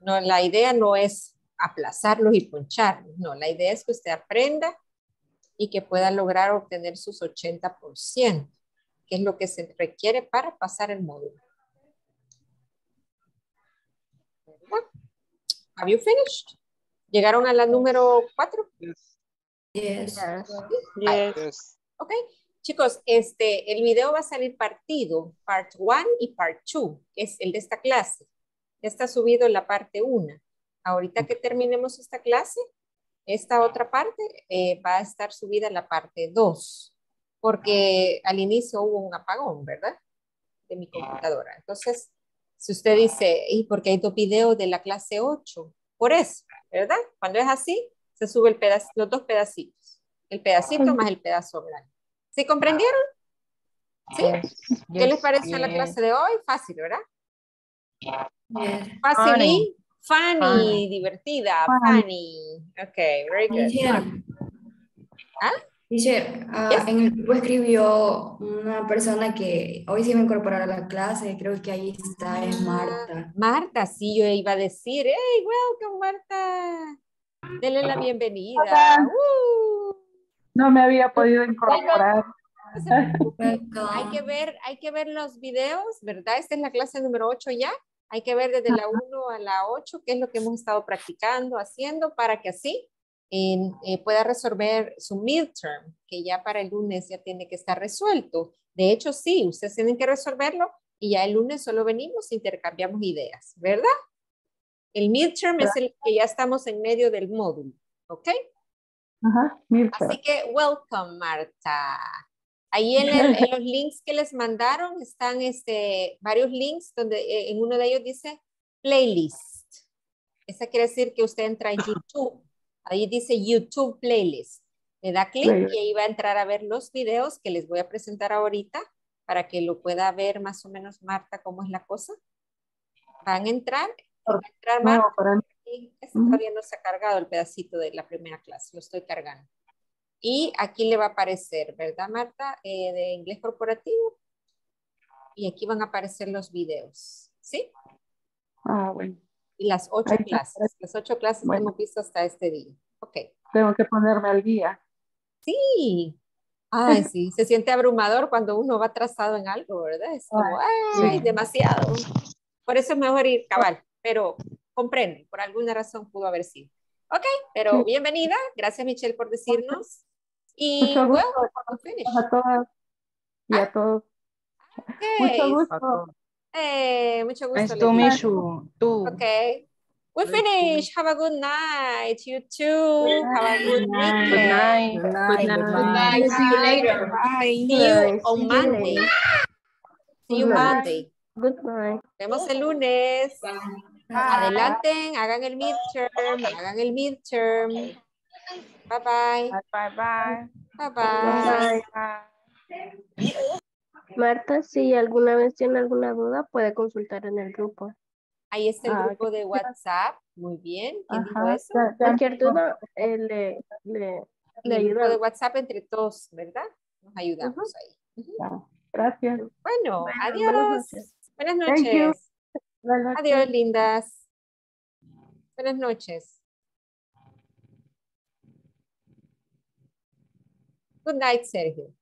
Speaker 1: No, la idea no es aplazarlos y poncharlos, no, la idea es que usted aprenda y que pueda lograr obtener sus 80%, que es lo que se requiere para pasar el módulo. ¿Verdad? Have you finished? ¿Llegaron a la número 4?
Speaker 5: Yes.
Speaker 11: Yes.
Speaker 2: Yes.
Speaker 5: Yes.
Speaker 1: Ok, chicos, este, el video va a salir partido, part 1 y part 2, que es el de esta clase. Ya está subido la parte 1. Ahorita que terminemos esta clase, esta otra parte eh, va a estar subida la parte 2, porque al inicio hubo un apagón, ¿verdad? De mi computadora. Entonces, si usted dice, ¿y por qué hay dos videos de la clase 8? Por eso, ¿verdad? Cuando es así, se sube el pedazo, los dos pedacitos. El pedacito más el pedazo blanco. ¿Sí comprendieron? ¿Sí? ¿Qué les parece la clase de hoy? Fácil, ¿verdad?
Speaker 11: Yes.
Speaker 1: Fácil
Speaker 4: Funny.
Speaker 1: y funny,
Speaker 4: Funny.
Speaker 1: divertida,
Speaker 4: Funny.
Speaker 1: funny. Ok, very good. ¿Ah?
Speaker 11: Ah,
Speaker 1: Yes.
Speaker 11: en el grupo escribió una persona que hoy se va a incorporar a la clase, creo que ahí está, es Marta.
Speaker 1: Marta, sí, yo iba a decir, hey, welcome, Marta. Denle la bienvenida. Uh,
Speaker 12: No me había podido incorporar.
Speaker 1: no se preocupe. Hay que ver, hay que ver los videos, ¿verdad? Esta es la clase número 8 ya. Hay que ver desde la 1 a la 8 qué es lo que hemos estado practicando, haciendo, para que así en- eh, pueda resolver su midterm, que ya para el lunes ya tiene que estar resuelto. De hecho, sí, ustedes tienen que resolverlo y ya el lunes solo venimos intercambiamos ideas, ¿verdad? El midterm es el que ya estamos en medio del módulo, ¿ok?
Speaker 12: Ajá.
Speaker 1: Así que, welcome, Marta. Ahí en, el- en los links que les mandaron están este, varios links donde eh, en uno de ellos dice playlist. Esa quiere decir que usted entra en YouTube. Ahí dice YouTube playlist. Le da clic y ahí va a entrar a ver los videos que les voy a presentar ahorita para que lo pueda ver más o menos Marta cómo es la cosa. Van a entrar, va a entrar Marta
Speaker 12: para mí.
Speaker 1: y este todavía no se ha cargado el pedacito de la primera clase, lo estoy cargando. Y aquí le va a aparecer, ¿verdad, Marta? Eh, de inglés corporativo. Y aquí van a aparecer los videos, ¿sí?
Speaker 12: Ah, bueno.
Speaker 1: Y las ocho
Speaker 12: está.
Speaker 1: clases, las ocho clases
Speaker 12: Bueno.
Speaker 1: que hemos visto hasta este día. Ok.
Speaker 12: Tengo que ponerme al día.
Speaker 1: Sí. Ay, sí, se siente abrumador cuando uno va atrasado en algo, ¿verdad? Es como, ay, demasiado. Por eso es mejor ir cabal, pero comprende, por alguna razón pudo haber sido. Ok, pero
Speaker 12: Sí.
Speaker 1: bienvenida. Gracias, Michelle, por decirnos. Y
Speaker 12: Mucho gusto
Speaker 1: we'll finish.
Speaker 12: a todas y a todos. Mucho
Speaker 1: Okay.
Speaker 12: gusto.
Speaker 1: Eh, mucho gusto.
Speaker 4: Nice to meet you. Tú.
Speaker 1: Okay. We finish. Have a good night. You too. Have a good
Speaker 4: Good
Speaker 1: weekend.
Speaker 4: night.
Speaker 10: Good night.
Speaker 4: Good
Speaker 10: Good night. See you later.
Speaker 1: See you on Monday. See you
Speaker 10: Good night.
Speaker 1: Monday.
Speaker 10: Good night.
Speaker 1: Vemos el lunes. Adelanten, hagan el midterm, hagan el midterm. Bye bye.
Speaker 4: Bye bye.
Speaker 1: Bye bye.
Speaker 10: Marta, si alguna vez tiene alguna duda, puede consultar en el grupo.
Speaker 1: Ahí está el
Speaker 12: Ah,
Speaker 1: grupo de WhatsApp. Muy bien. ¿Quién dijo
Speaker 12: Ajá,
Speaker 1: eso?
Speaker 10: Cualquier duda, eh, le, le, le
Speaker 1: el grupo de. WhatsApp entre todos, ¿verdad? Nos ayudamos ahí.
Speaker 12: Gracias.
Speaker 1: Bueno,
Speaker 10: Bueno,
Speaker 1: adiós.
Speaker 10: buenas noches.
Speaker 1: Buenas
Speaker 12: Thank you.
Speaker 1: noches.
Speaker 12: Buenas noches.
Speaker 1: Adiós, lindas. Buenas noches. Good night, Sergio.